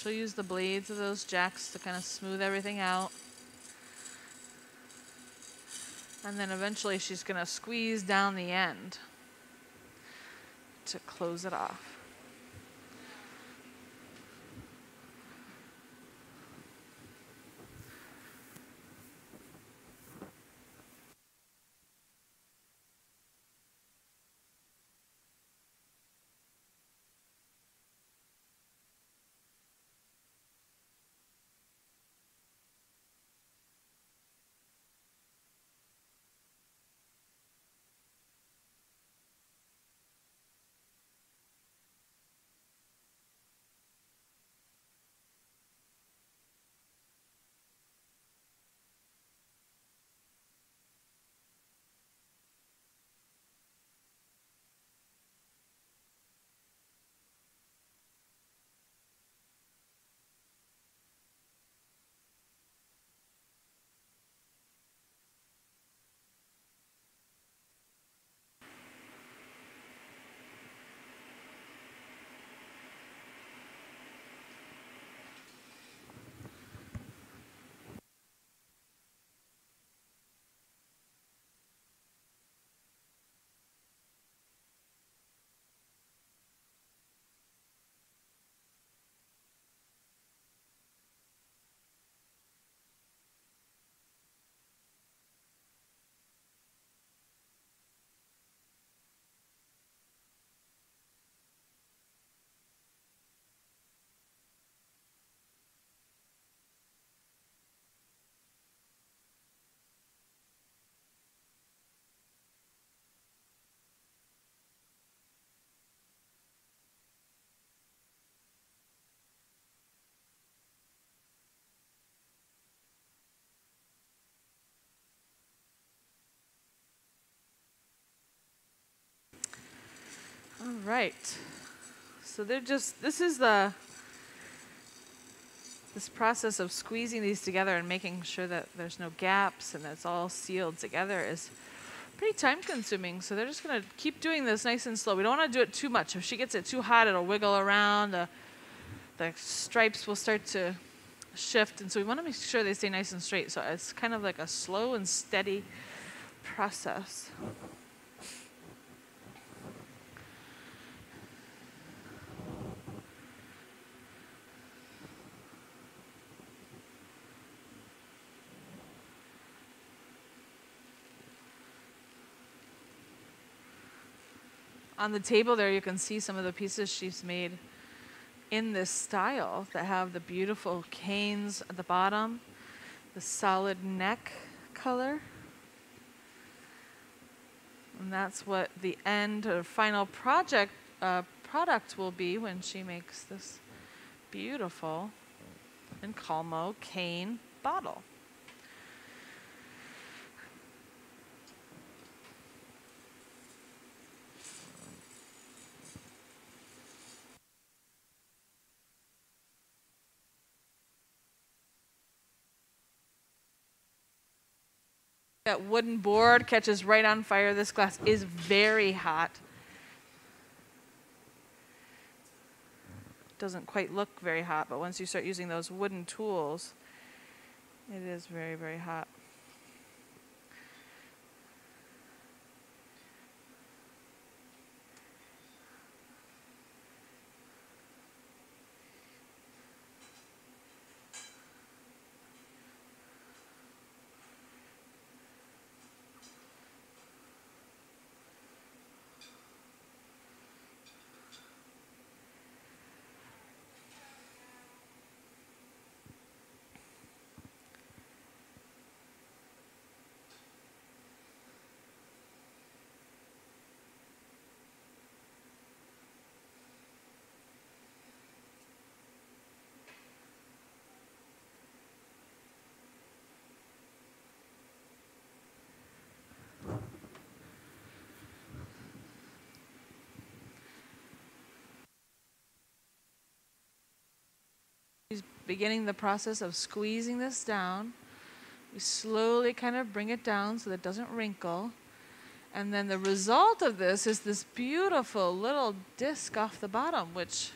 [SPEAKER 3] She'll use the blades of those jacks to kind of smooth everything out. And then eventually she's going to squeeze down the end to close it off. Right. So they're just, this is the this process of squeezing these together and making sure that there's no gaps and it's all sealed together is pretty time consuming. So they're just going to keep doing this nice and slow. We don't want to do it too much. If she gets it too hot, it'll wiggle around. The, the stripes will start to shift. And so we want to make sure they stay nice and straight. So it's kind of like a slow and steady process. On the table there, you can see some of the pieces she's made in this style that have the beautiful canes at the bottom, the solid neck color. And that's what the end or final project uh, product will be when she makes this beautiful Encalmo cane bottle. That wooden board catches right on fire. This glass is very hot. It doesn't quite look very hot, but once you start using those wooden tools, it is very, very hot. She's beginning the process of squeezing this down. We slowly kind of bring it down so that it doesn't wrinkle. And then the result of this is this beautiful little disc off the bottom, which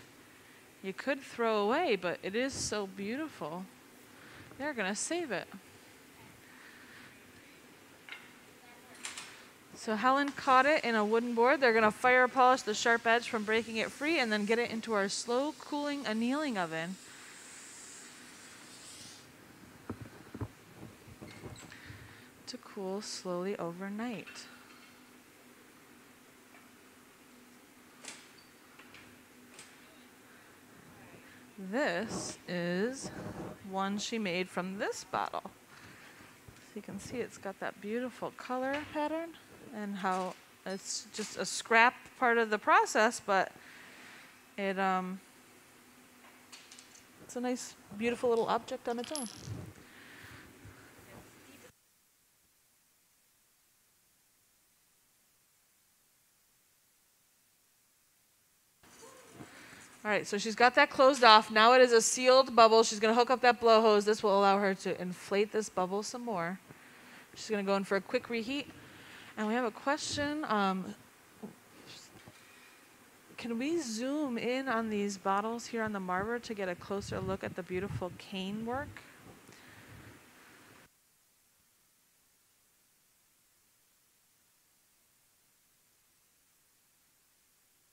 [SPEAKER 3] you could throw away, but it is so beautiful. They're going to save it. So Helen caught it in a wooden board. They're going to fire polish the sharp edge from breaking it free and then get it into our slow cooling annealing oven. to cool slowly overnight. This is one she made from this bottle. So you can see it's got that beautiful color pattern and how it's just a scrap part of the process, but it um, it's a nice, beautiful little object on its own. All right, so she's got that closed off. Now it is a sealed bubble. She's going to hook up that blow hose. This will allow her to inflate this bubble some more. She's going to go in for a quick reheat. And we have a question. Um, can we zoom in on these bottles here on the Marver to get a closer look at the beautiful cane work?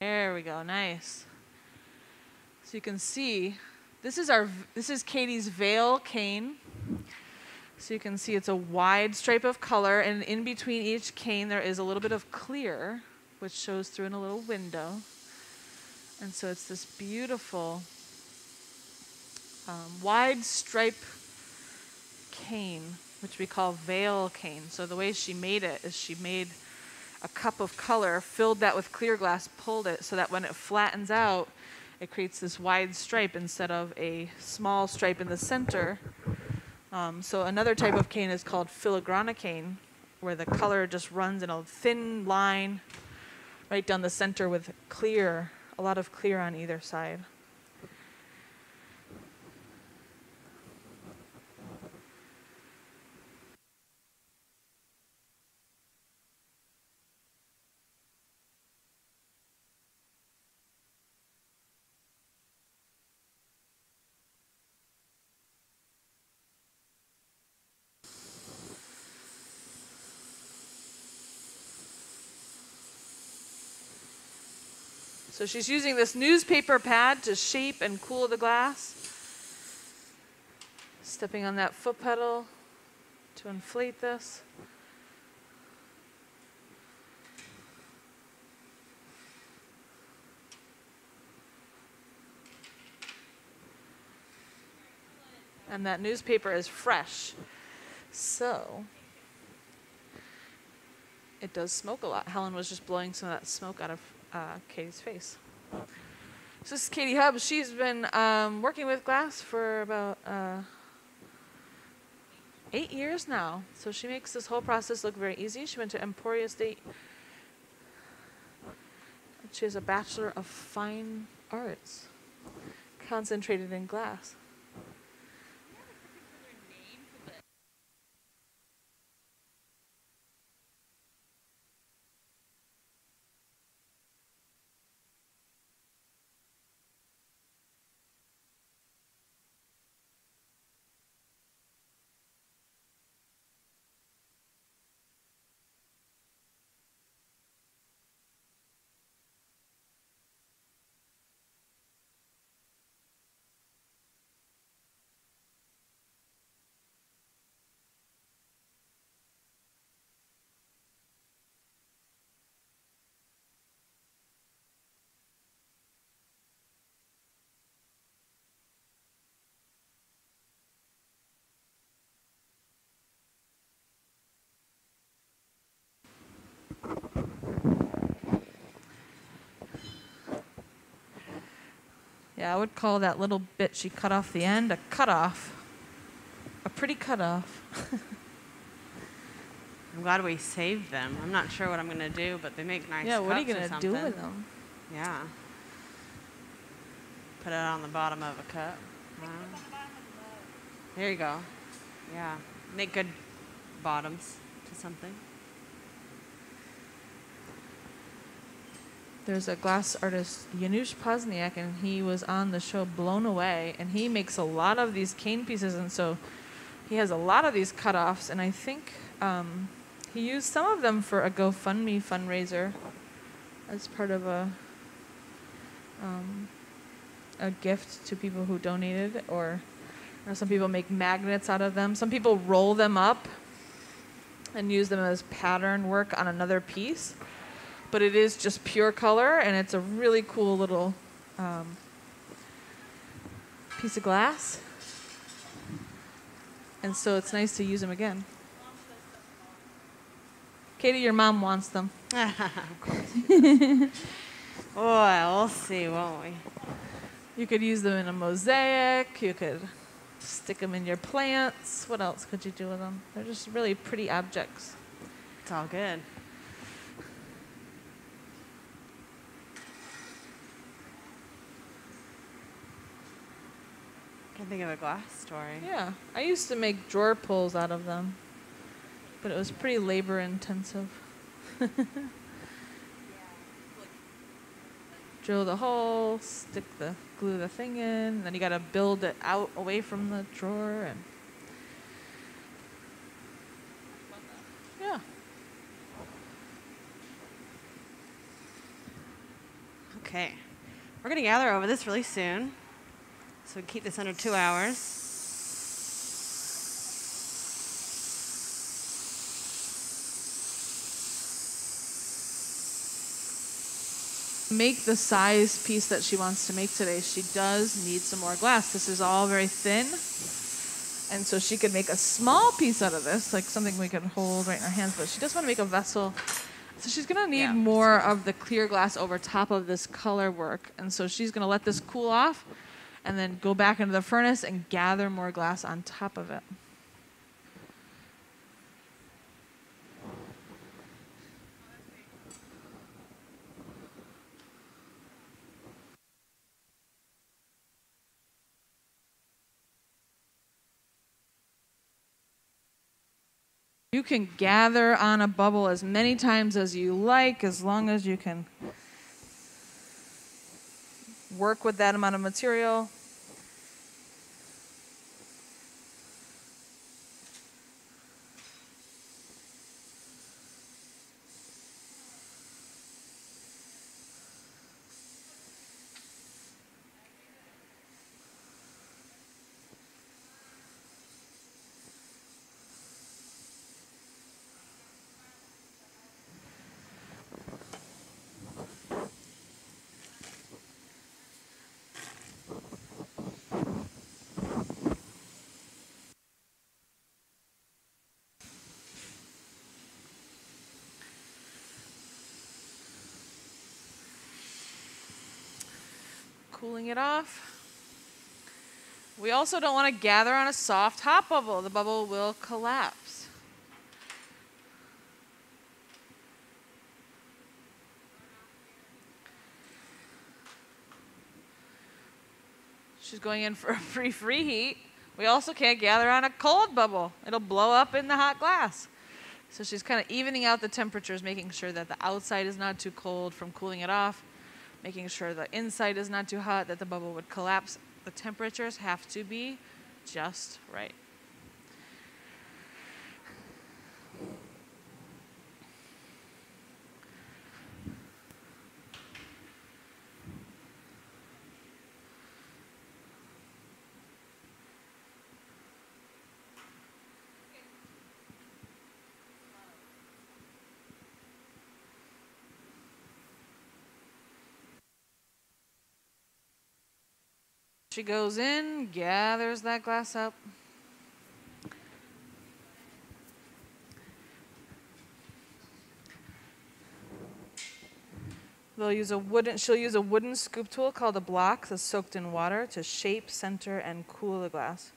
[SPEAKER 3] There we go, nice. So you can see, this is our this is Katie's veil cane. So you can see it's a wide stripe of color, and in between each cane there is a little bit of clear, which shows through in a little window. And so it's this beautiful um, wide stripe cane, which we call veil cane. So the way she made it is she made a cup of color, filled that with clear glass, pulled it so that when it flattens out, it creates this wide stripe instead of a small stripe in the center. Um, so another type of cane is called filigrana cane, where the color just runs in a thin line right down the center with clear, a lot of clear on either side. So she's using this newspaper pad to shape and cool the glass. Stepping on that foot pedal to inflate this. And that newspaper is fresh. So it does smoke a lot. Helen was just blowing some of that smoke out of uh, Katie's face. So this is Katie Hubbs. She's been um, working with glass for about uh, eight years now. So she makes this whole process look very easy. She went to Emporia State. She has a Bachelor of Fine Arts, concentrated in glass. Yeah, I would call that little bit she cut off the end a cutoff. A pretty cutoff.
[SPEAKER 1] I'm glad we saved them. I'm not sure what I'm gonna do, but they make nice
[SPEAKER 3] yeah, what are you gonna do with
[SPEAKER 1] something.
[SPEAKER 3] them?
[SPEAKER 1] Yeah. Put it on the bottom of a cup. Wow. There you go. Yeah. Make good bottoms to something.
[SPEAKER 3] There's a glass artist, Janusz Pozniak, and he was on the show Blown Away, and he makes a lot of these cane pieces, and so he has a lot of these cutoffs, and I think um, he used some of them for a GoFundMe fundraiser as part of a um, a gift to people who donated, or you know, some people make magnets out of them. Some people roll them up and use them as pattern work on another piece but it is just pure color and it's a really cool little um, piece of glass. And so it's nice to use them again. Katie, your mom wants them.
[SPEAKER 1] of course. Boy, we'll see, won't we?
[SPEAKER 3] You could use them in a mosaic. You could stick them in your plants. What else could you do with them? They're just really pretty objects.
[SPEAKER 1] It's all good. Can think of a glass story.
[SPEAKER 3] Yeah, I used to make drawer pulls out of them, but it was pretty labor intensive. Drill the hole, stick the glue the thing in, then you gotta build it out away from the drawer and yeah.
[SPEAKER 1] Okay. We're going to gather over this really soon. So we keep this under two hours.
[SPEAKER 3] Make the size piece that she wants to make today. She does need some more glass. This is all very thin. And so she could make a small piece out of this, like something we could hold right in our hands, but she does want to make a vessel. So she's gonna need
[SPEAKER 1] Yeah.
[SPEAKER 3] more of the clear glass over top of this color work. And so she's gonna let this cool off and then go back into the furnace and gather more glass on top of it. You can gather on a bubble as many times as you like, as long as you can work with that amount of material. Cooling it off. We also don't want to gather on a soft hot bubble. The bubble will collapse. She's going in for a free reheat. We also can't gather on a cold bubble. It'll blow up in the hot glass. So she's kind of evening out the temperatures, making sure that the outside is not too cold from cooling it off, making sure the inside is not too hot, that the bubble would collapse. The temperatures have to be just right. She goes in, gathers that glass up. They'll use a wooden, she'll use a wooden scoop tool called a block that's soaked in water to shape, center, and cool the glass.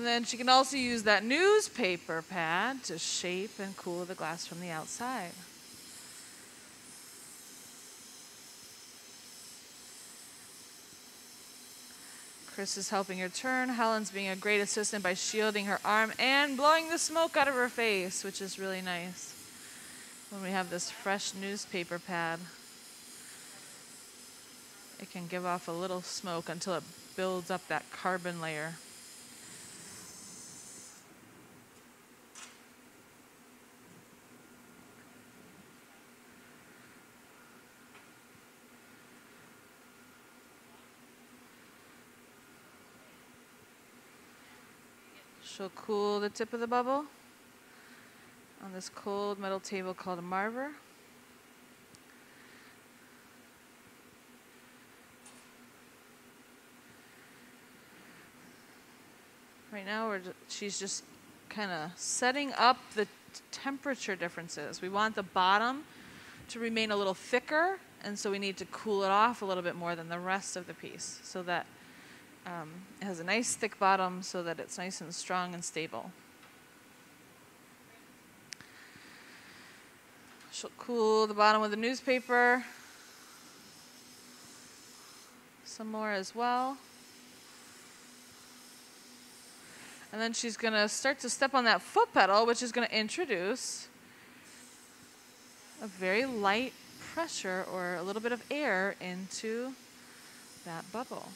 [SPEAKER 3] And then she can also use that newspaper pad to shape and cool the glass from the outside. Chris is helping her turn. Helen's being a great assistant by shielding her arm and blowing the smoke out of her face, which is really nice when we have this fresh newspaper pad. It can give off a little smoke until it builds up that carbon layer. She'll cool the tip of the bubble on this cold metal table called a marver. Right now, she's just kind of setting up the temperature differences. We want the bottom to remain a little thicker, and so we need to cool it off a little bit more than the rest of the piece so that um, it has a nice thick bottom so that it's nice and strong and stable. She'll cool the bottom with a newspaper. Some more as well. And then she's going to start to step on that foot pedal, which is going to introduce a very light pressure or a little bit of air into that bubble.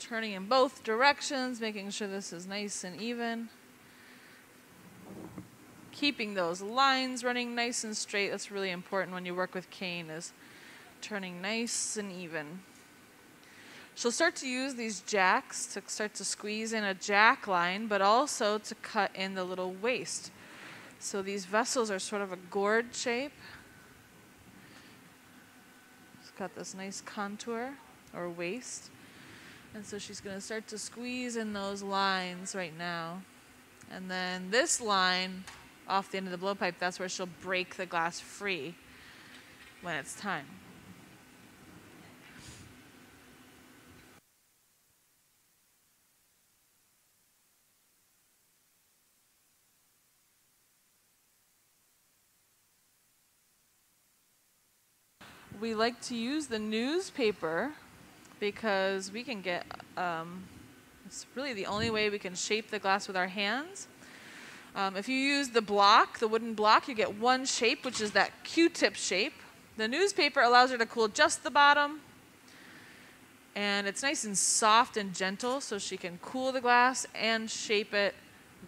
[SPEAKER 3] Turning in both directions, making sure this is nice and even. Keeping those lines running nice and straight. That's really important when you work with cane is turning nice and even. She'll start to use these jacks to start to squeeze in a jack line, but also to cut in the little waist. So these vessels are sort of a gourd shape. It's got this nice contour or waist. And so she's going to start to squeeze in those lines right now. And then this line off the end of the blowpipe, that's where she'll break the glass free when it's time. We like to use the newspaper because we can get, um, it's really the only way we can shape the glass with our hands. Um, if you use the block, the wooden block, you get one shape, which is that Q-tip shape. The newspaper allows her to cool just the bottom, and it's nice and soft and gentle, so she can cool the glass and shape it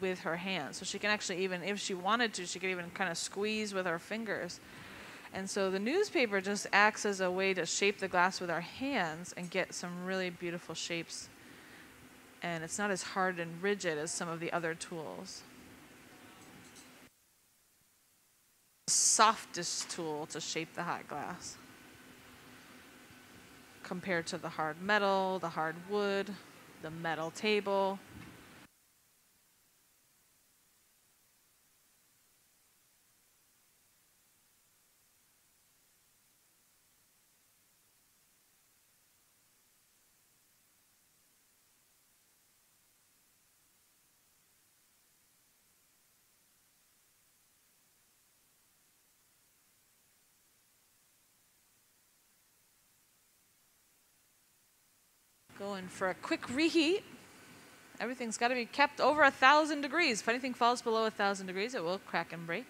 [SPEAKER 3] with her hands. So she can actually even, if she wanted to, she could even kind of squeeze with her fingers. And so the newspaper just acts as a way to shape the glass with our hands and get some really beautiful shapes. And it's not as hard and rigid as some of the other tools. Softest tool to shape the hot glass compared to the hard metal, the hard wood, the metal table. Going for a quick reheat. Everything's got to be kept over a thousand degrees. If anything falls below a thousand degrees, it will crack and break.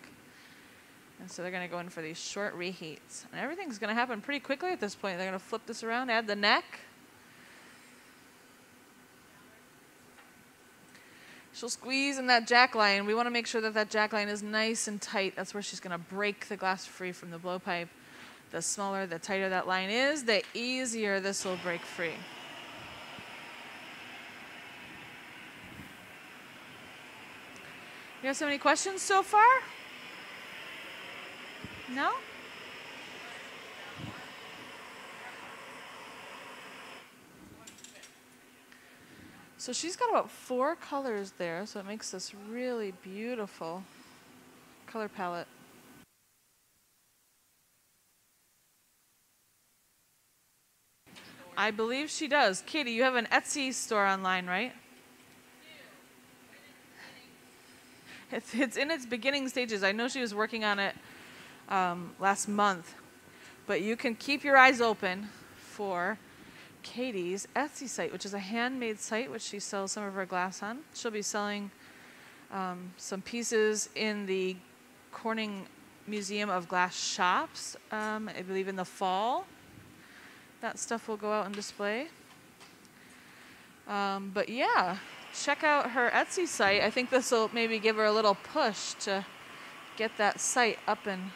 [SPEAKER 3] And so they're going to go in for these short reheats. And everything's going to happen pretty quickly at this point. They're going to flip this around, add the neck. She'll squeeze in that jack line. We want to make sure that that jack line is nice and tight. That's where she's going to break the glass free from the blowpipe. The smaller, the tighter that line is, the easier this will break free. You have any questions so far? No? So she's got about four colors there, so it makes this really beautiful color palette. I believe she does. Katie, you have an Etsy store online, right? It's, it's in its beginning stages. I know she was working on it um, last month, but you can keep your eyes open for Katie's Etsy site, which is a handmade site which she sells some of her glass on. She'll be selling um, some pieces in the Corning Museum of Glass shops, um, I believe in the fall. That stuff will go out on display. Um, but yeah, check out her Etsy site. I think this will maybe give her a little push to get that site up and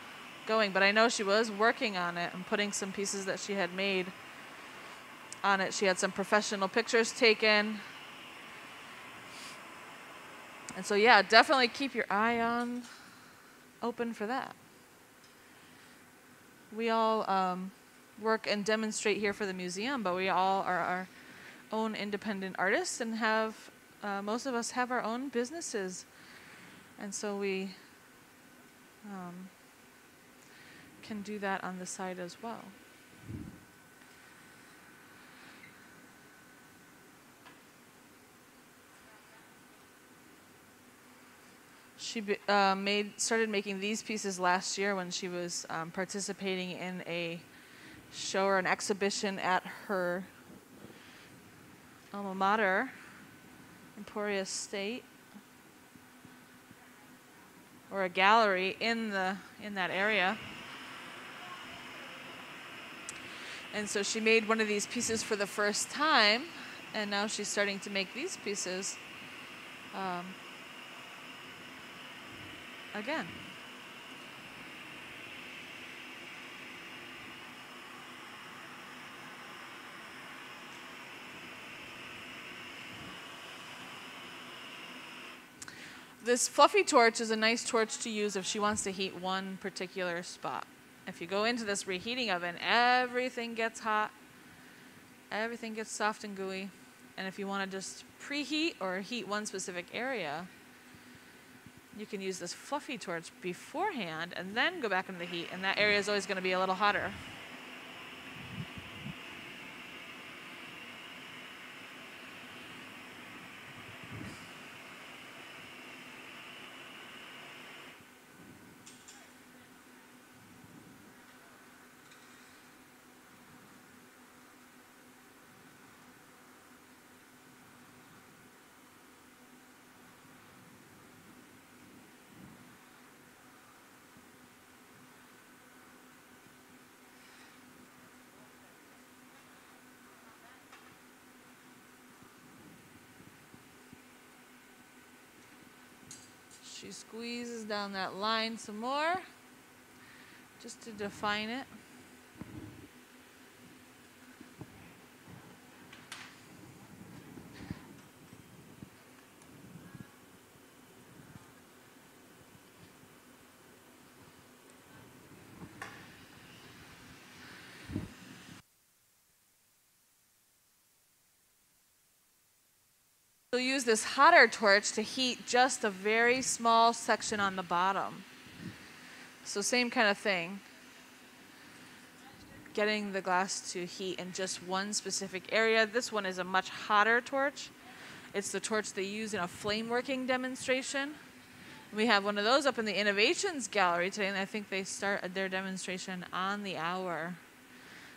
[SPEAKER 3] going. But I know she was working on it and putting some pieces that she had made on it. She had some professional pictures taken. And so, yeah, definitely keep your eye on open for that. We all um, work and demonstrate here for the museum, but we all are our own independent artists and have uh, most of us have our own businesses, and so we um, can do that on the side as well. She uh, made started making these pieces last year when she was um, participating in a show or an exhibition at her alma mater. Emporia State or a gallery in the in that area. And so she made one of these pieces for the first time, and now she's starting to make these pieces um, again. This fluffy torch is a nice torch to use if she wants to heat one particular spot. If you go into this reheating oven, everything gets hot, everything gets soft and gooey. And if you want to just preheat or heat one specific area, you can use this fluffy torch beforehand and then go back into the heat, and that area is always going to be a little hotter. She squeezes down that line some more just to define it. We'll use this hot air torch to heat just a very small section on the bottom. So same kind of thing. Getting the glass to heat in just one specific area. This one is a much hotter torch. It's the torch they use in a flame working demonstration. We have one of those up in the Innovations Gallery today, and I think they start their demonstration on the hour.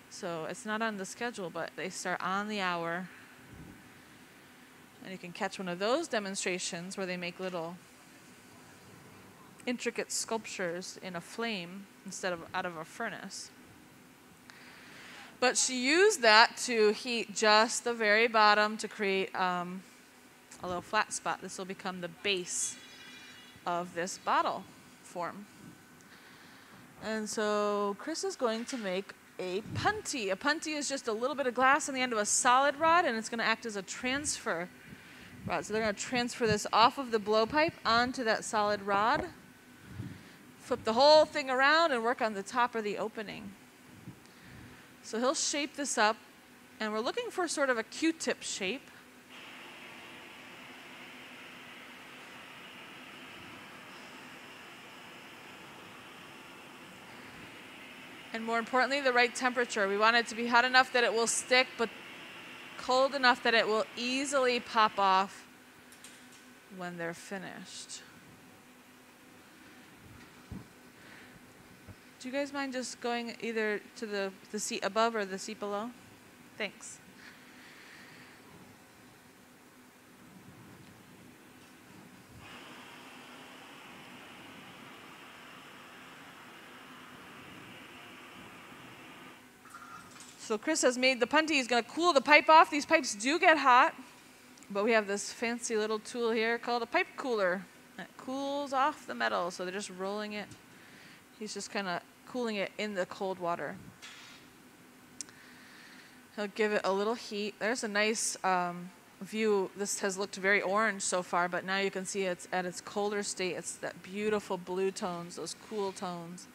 [SPEAKER 3] So it's not on the schedule, but they start on the hour. And you can catch one of those demonstrations where they make little intricate sculptures in a flame instead of out of a furnace. But she used that to heat just the very bottom to create um, a little flat spot. This will become the base of this bottle form. And so Chris is going to make a punty. A punty is just a little bit of glass on the end of a solid rod, and it's going to act as a transfer rod. So they're going to transfer this off of the blowpipe onto that solid rod, flip the whole thing around, and work on the top of the opening. So he'll shape this up, and we're looking for sort of a Q-tip shape. And more importantly, the right temperature. We want it to be hot enough that it will stick, but cold enough that it will easily pop off when they're finished. Do you guys mind just going either to the, the seat above or the seat below? Thanks. So Chris has made the punty. He's going to cool the pipe off. These pipes do get hot, but we have this fancy little tool here called a pipe cooler. It cools off the metal, so they're just rolling it. He's just kind of cooling it in the cold water. He'll give it a little heat. There's a nice um, view. This has looked very orange so far, but now you can see it's at its colder state. It's that beautiful blue tones, those cool tones.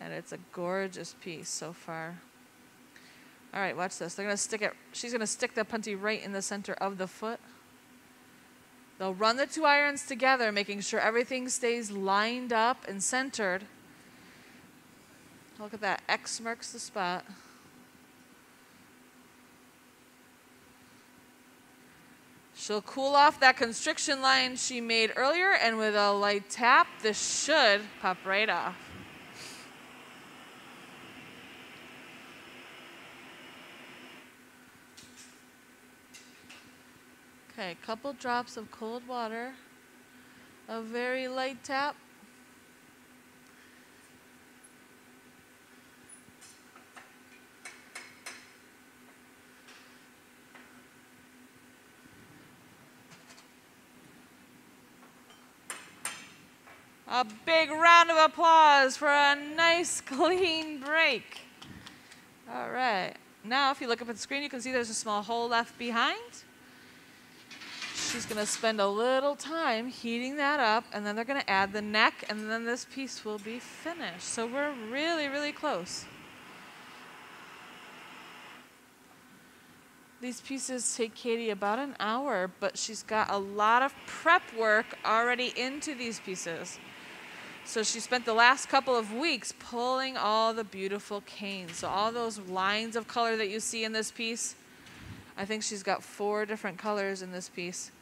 [SPEAKER 3] And it's a gorgeous piece so far. All right, watch this. They're gonna stick it. She's gonna stick the punty right in the center of the foot. They'll run the two irons together, making sure everything stays lined up and centered. Look at that. X marks the spot. She'll cool off that constriction line she made earlier, and with a light tap, this should pop right off. Okay, a couple drops of cold water, a very light tap. A big round of applause for a nice clean break. All right. Now, if you look up at the screen, you can see there's a small hole left behind. She's going to spend a little time heating that up, and then they're going to add the neck, and then this piece will be finished. So we're really, really close. These pieces take Katie about an hour, but she's got a lot of prep work already into these pieces. So she spent the last couple of weeks pulling all the beautiful canes. So all those lines of color that you see in this piece, I think she's got four different colors in this piece.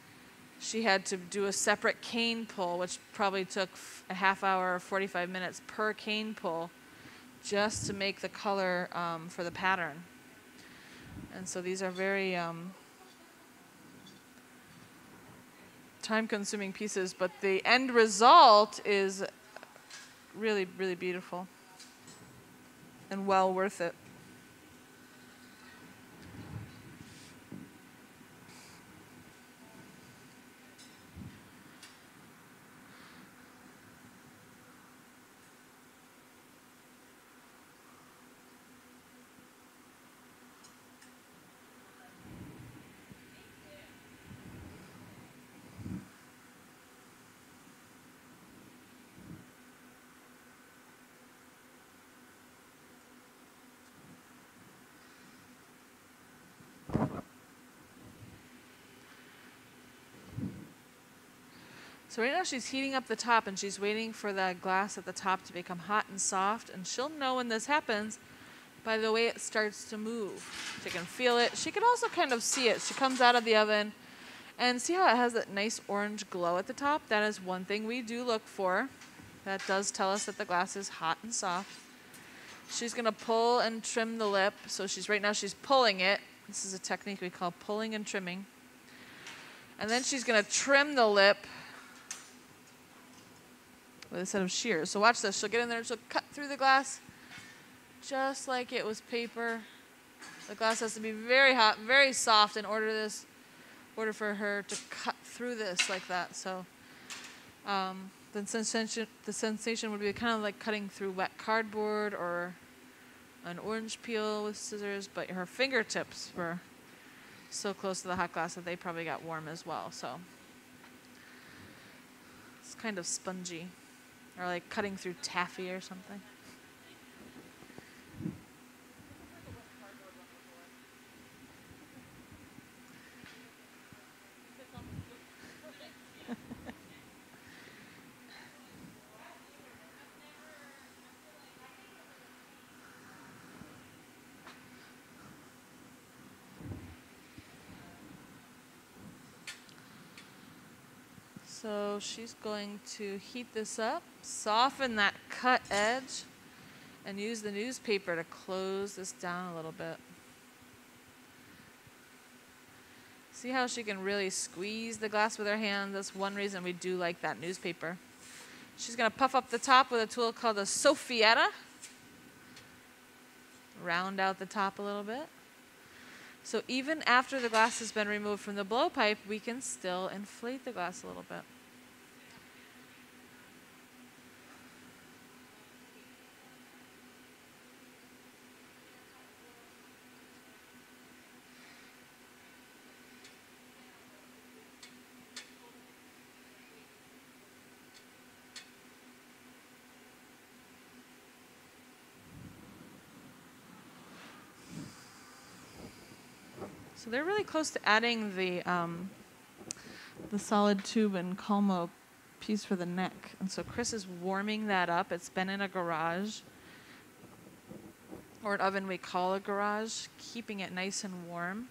[SPEAKER 3] She had to do a separate cane pull, which probably took a half hour or 45 minutes per cane pull just to make the color um, for the pattern. And so these are very um, time consuming pieces, but the end result is really, really beautiful and well worth it. So right now she's heating up the top and she's waiting for the glass at the top to become hot and soft. And she'll know when this happens by the way it starts to move. She can feel it. She can also kind of see it. She comes out of the oven and see how it has that nice orange glow at the top? That is one thing we do look for. That does tell us that the glass is hot and soft. She's gonna pull and trim the lip. So she's right now she's pulling it. This is a technique we call pulling and trimming. And then she's gonna trim the lip with a set of shears. So watch this. She'll get in there and she'll cut through the glass just like it was paper. The glass has to be very hot, very soft in order this, order for her to cut through this like that. So um, the sensation, the sensation would be kind of like cutting through wet cardboard or an orange peel with scissors, but her fingertips were so close to the hot glass that they probably got warm as well. So it's kind of spongy, or like cutting through taffy or something. She's going to heat this up, soften that cut edge, and use the newspaper to close this down a little bit. See how she can really squeeze the glass with her hand? That's one reason we do like that newspaper. She's going to puff up the top with a tool called a Sofietta. Round out the top a little bit. So even after the glass has been removed from the blowpipe, we can still inflate the glass a little bit. So they're really close to adding the um, the solid tube encalmo piece for the neck. And so Chris is warming that up. It's been in a garage or an oven we call a garage, keeping it nice and warm.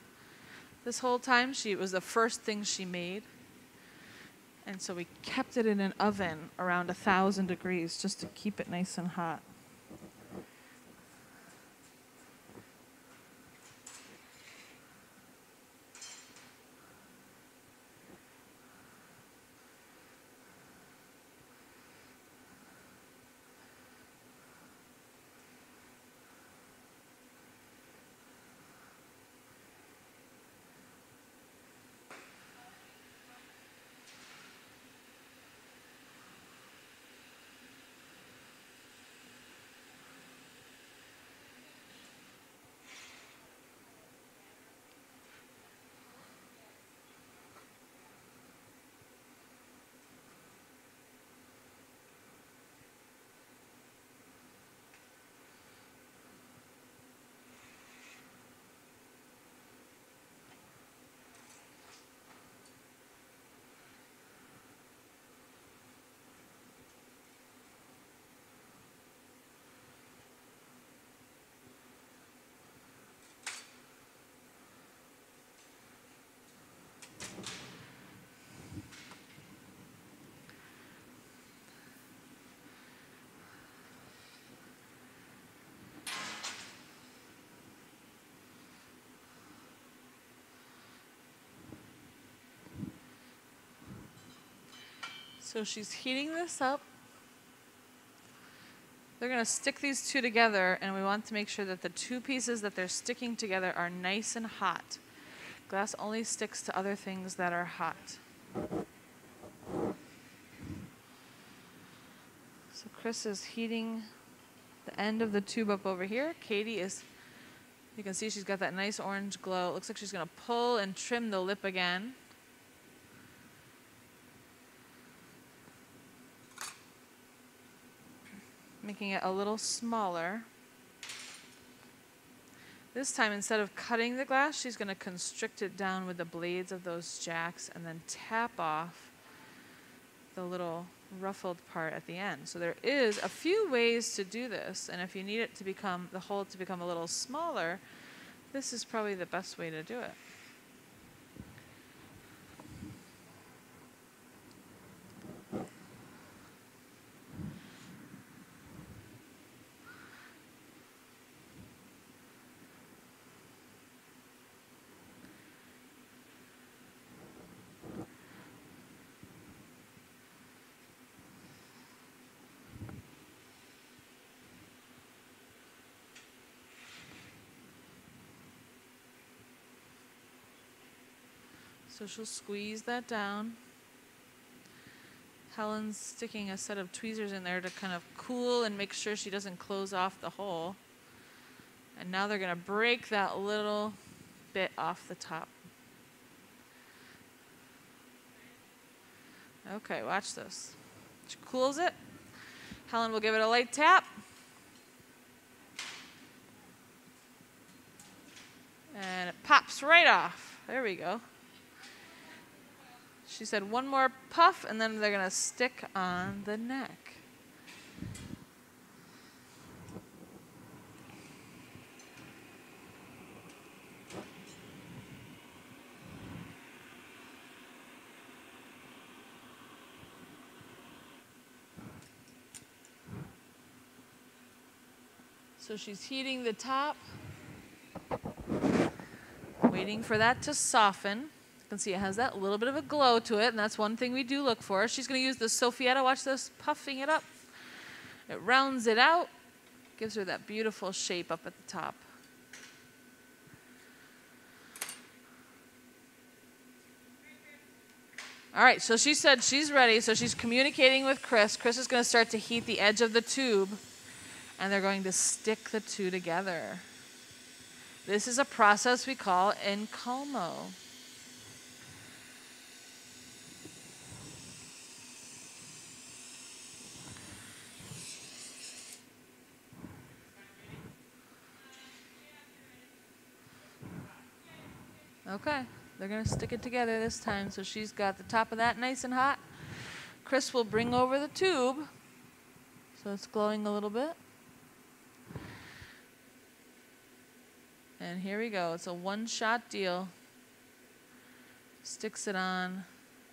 [SPEAKER 3] This whole time she it was the first thing she made. And so we kept it in an oven around a thousand degrees just to keep it nice and hot. So she's heating this up. They're going to stick these two together, and we want to make sure that the two pieces that they're sticking together are nice and hot. Glass only sticks to other things that are hot. So Chris is heating the end of the tube up over here. Katie is, you can see she's got that nice orange glow. It looks like she's going to pull and trim the lip again. Making it a little smaller. This time, instead of cutting the glass, she's going to constrict it down with the blades of those jacks and then tap off the little ruffled part at the end. So there is a few ways to do this, and if you need it to become the hole to become a little smaller, this is probably the best way to do it. So she'll squeeze that down. Helen's sticking a set of tweezers in there to kind of cool and make sure she doesn't close off the hole. And now they're going to break that little bit off the top. Okay, watch this. She cools it. Helen will give it a light tap. And it pops right off. There we go. She said one more puff and then they're going to stick on the neck. So she's heating the top, waiting for that to soften. Can see it has that little bit of a glow to it, and that's one thing we do look for. She's going to use the Soffietta, watch this, puffing it up. It rounds it out, gives her that beautiful shape up at the top. All right, so she said she's ready, so she's communicating with Chris. Chris is going to start to heat the edge of the tube, and they're going to stick the two together. This is a process we call encalmo. Okay, they're gonna stick it together this time. So she's got the top of that nice and hot. Chris will bring over the tube. So it's glowing a little bit. And here we go. It's a one shot deal. Sticks it on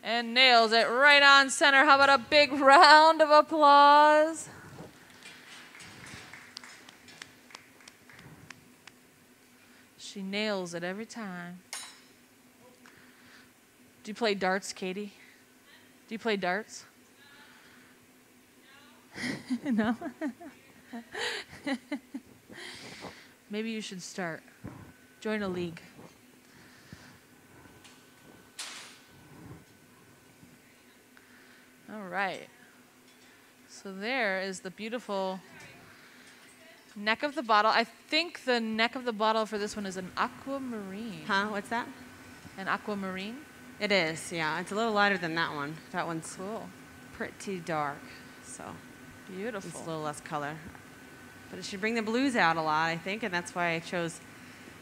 [SPEAKER 3] and nails it right on center. How about a big round of applause? She nails it every time. Do you play darts, Katie? Do you play darts? no? Maybe you should start. Join a league. All right. So there is the beautiful neck of the bottle. I think the neck of the bottle for this one is an aquamarine.
[SPEAKER 1] Huh? What's that?
[SPEAKER 3] An aquamarine?
[SPEAKER 1] It is, yeah. It's a little lighter than that one. That one's
[SPEAKER 3] Cool.
[SPEAKER 1] pretty dark, so it's
[SPEAKER 3] Beautiful.
[SPEAKER 1] a little less color. But it should bring the blues out a lot, I think, and that's why I chose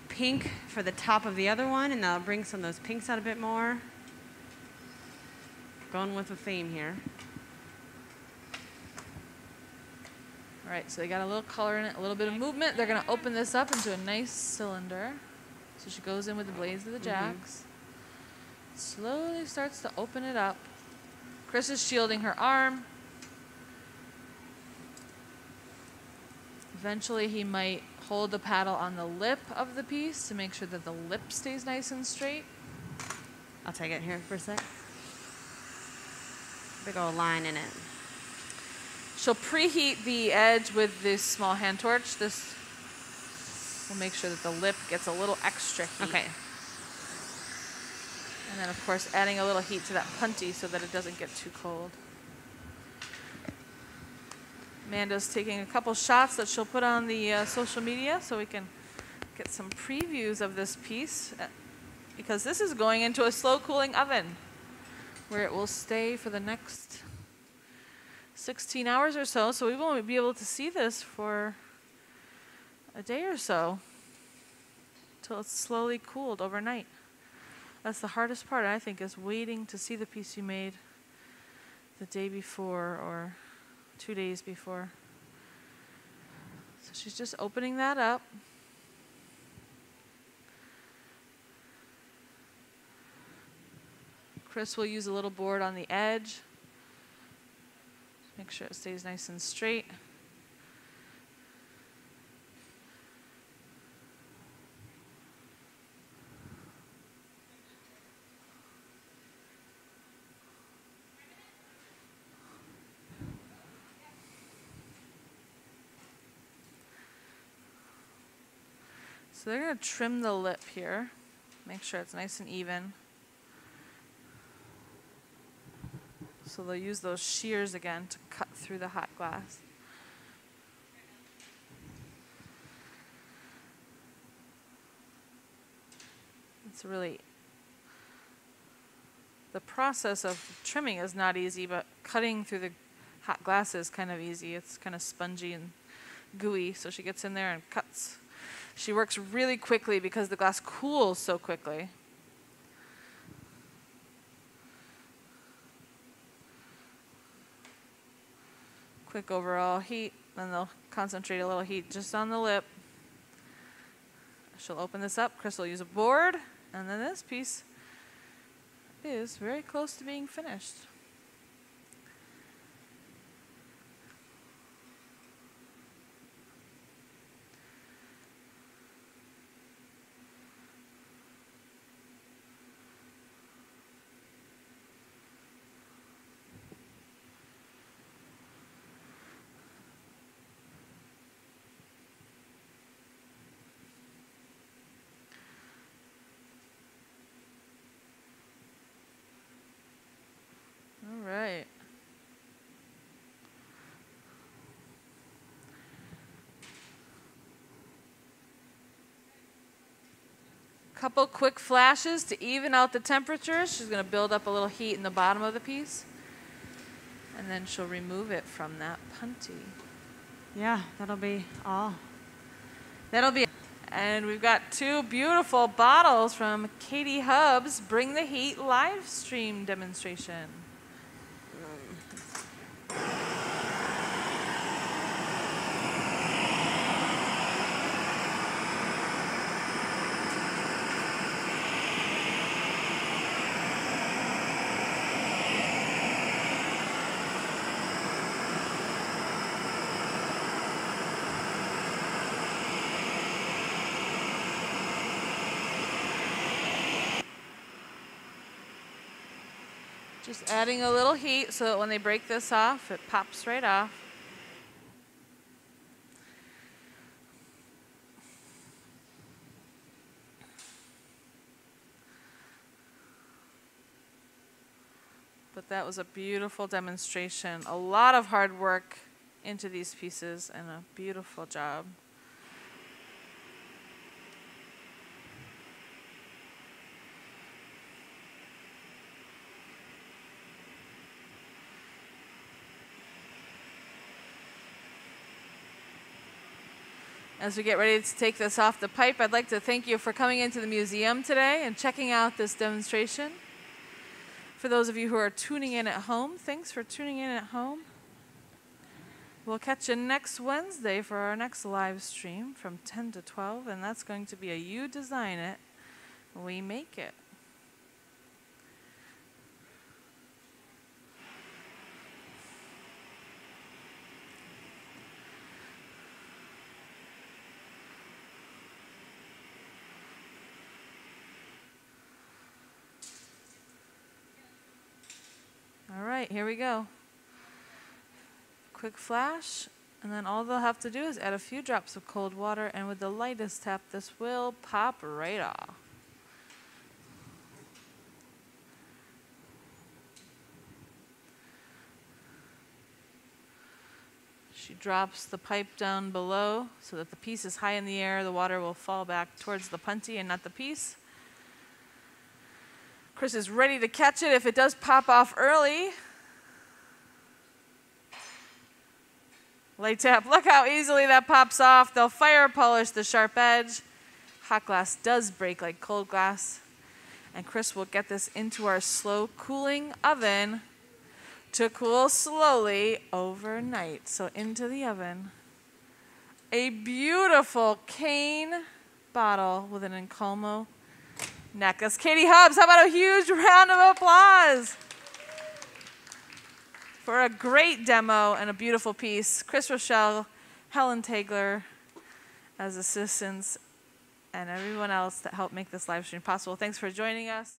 [SPEAKER 1] pink for the top of the other one, and that'll bring some of those pinks out a bit more. Going with the theme here.
[SPEAKER 3] All right, so they got a little color in it, a little bit of movement. They're gonna open this up into a nice cylinder. So she goes in with the blades of the mm-hmm. jacks. Slowly starts to open it up. Chris is shielding her arm. Eventually, he might hold the paddle on the lip of the piece to make sure that the lip stays nice and straight.
[SPEAKER 1] I'll take it here for a sec. Big old line in it.
[SPEAKER 3] She'll preheat the edge with this small hand torch. This will make sure that the lip gets a little extra heat.
[SPEAKER 1] Okay.
[SPEAKER 3] And then, of course, adding a little heat to that punty so that it doesn't get too cold. Amanda's taking a couple shots that she'll put on the uh, social media so we can get some previews of this piece uh, because this is going into a slow cooling oven where it will stay for the next 16 hours or so. So we won't be able to see this for a day or so until it's slowly cooled overnight. That's the hardest part, I think, is waiting to see the piece you made the day before or two days before. So she's just opening that up. Chris will use a little board on the edge. Make sure it stays nice and straight. So they're going to trim the lip here, make sure it's nice and even. So they'll use those shears again to cut through the hot glass. It's really, the process of trimming is not easy, but cutting through the hot glass is kind of easy. It's kind of spongy and gooey, so she gets in there and cuts. She works really quickly because the glass cools so quickly. Quick overall heat, then they'll concentrate a little heat just on the lip. She'll open this up. Chris will use a board, and then this piece is very close to being finished. All right. Couple quick flashes to even out the temperature. She's going to build up a little heat in the bottom of the piece. And then she'll remove it from that punty.
[SPEAKER 1] Yeah, that'll be all. That'll be.
[SPEAKER 3] And we've got two beautiful bottles from Katie Hubbs' Bring the Heat live stream demonstration. Just adding a little heat so that when they break this off, it pops right off. But that was a beautiful demonstration. A lot of hard work into these pieces and a beautiful job. As we get ready to take this off the pipe, I'd like to thank you for coming into the museum today and checking out this demonstration. For those of you who are tuning in at home, thanks for tuning in at home. We'll catch you next Wednesday for our next live stream from 10 to 12, and that's going to be a You Design It, We Make It. Right, here we go. Quick flash, and then all they'll have to do is add a few drops of cold water, and with the lightest tap, this will pop right off. She drops the pipe down below so that the piece is high in the air. The water will fall back towards the punty and not the piece. Chris is ready to catch it if it does pop off early. Light tap. Look how easily that pops off. They'll fire polish the sharp edge. Hot glass does break like cold glass. And Chris will get this into our slow cooling oven to cool slowly overnight. So into the oven. A beautiful cane bottle with an Encalmo necklace. Katie Hubbs, how about a huge round of applause for a great demo and a beautiful piece. Chris Rochelle, Helen Tagler as assistants, and everyone else that helped make this live stream possible. Thanks for joining us.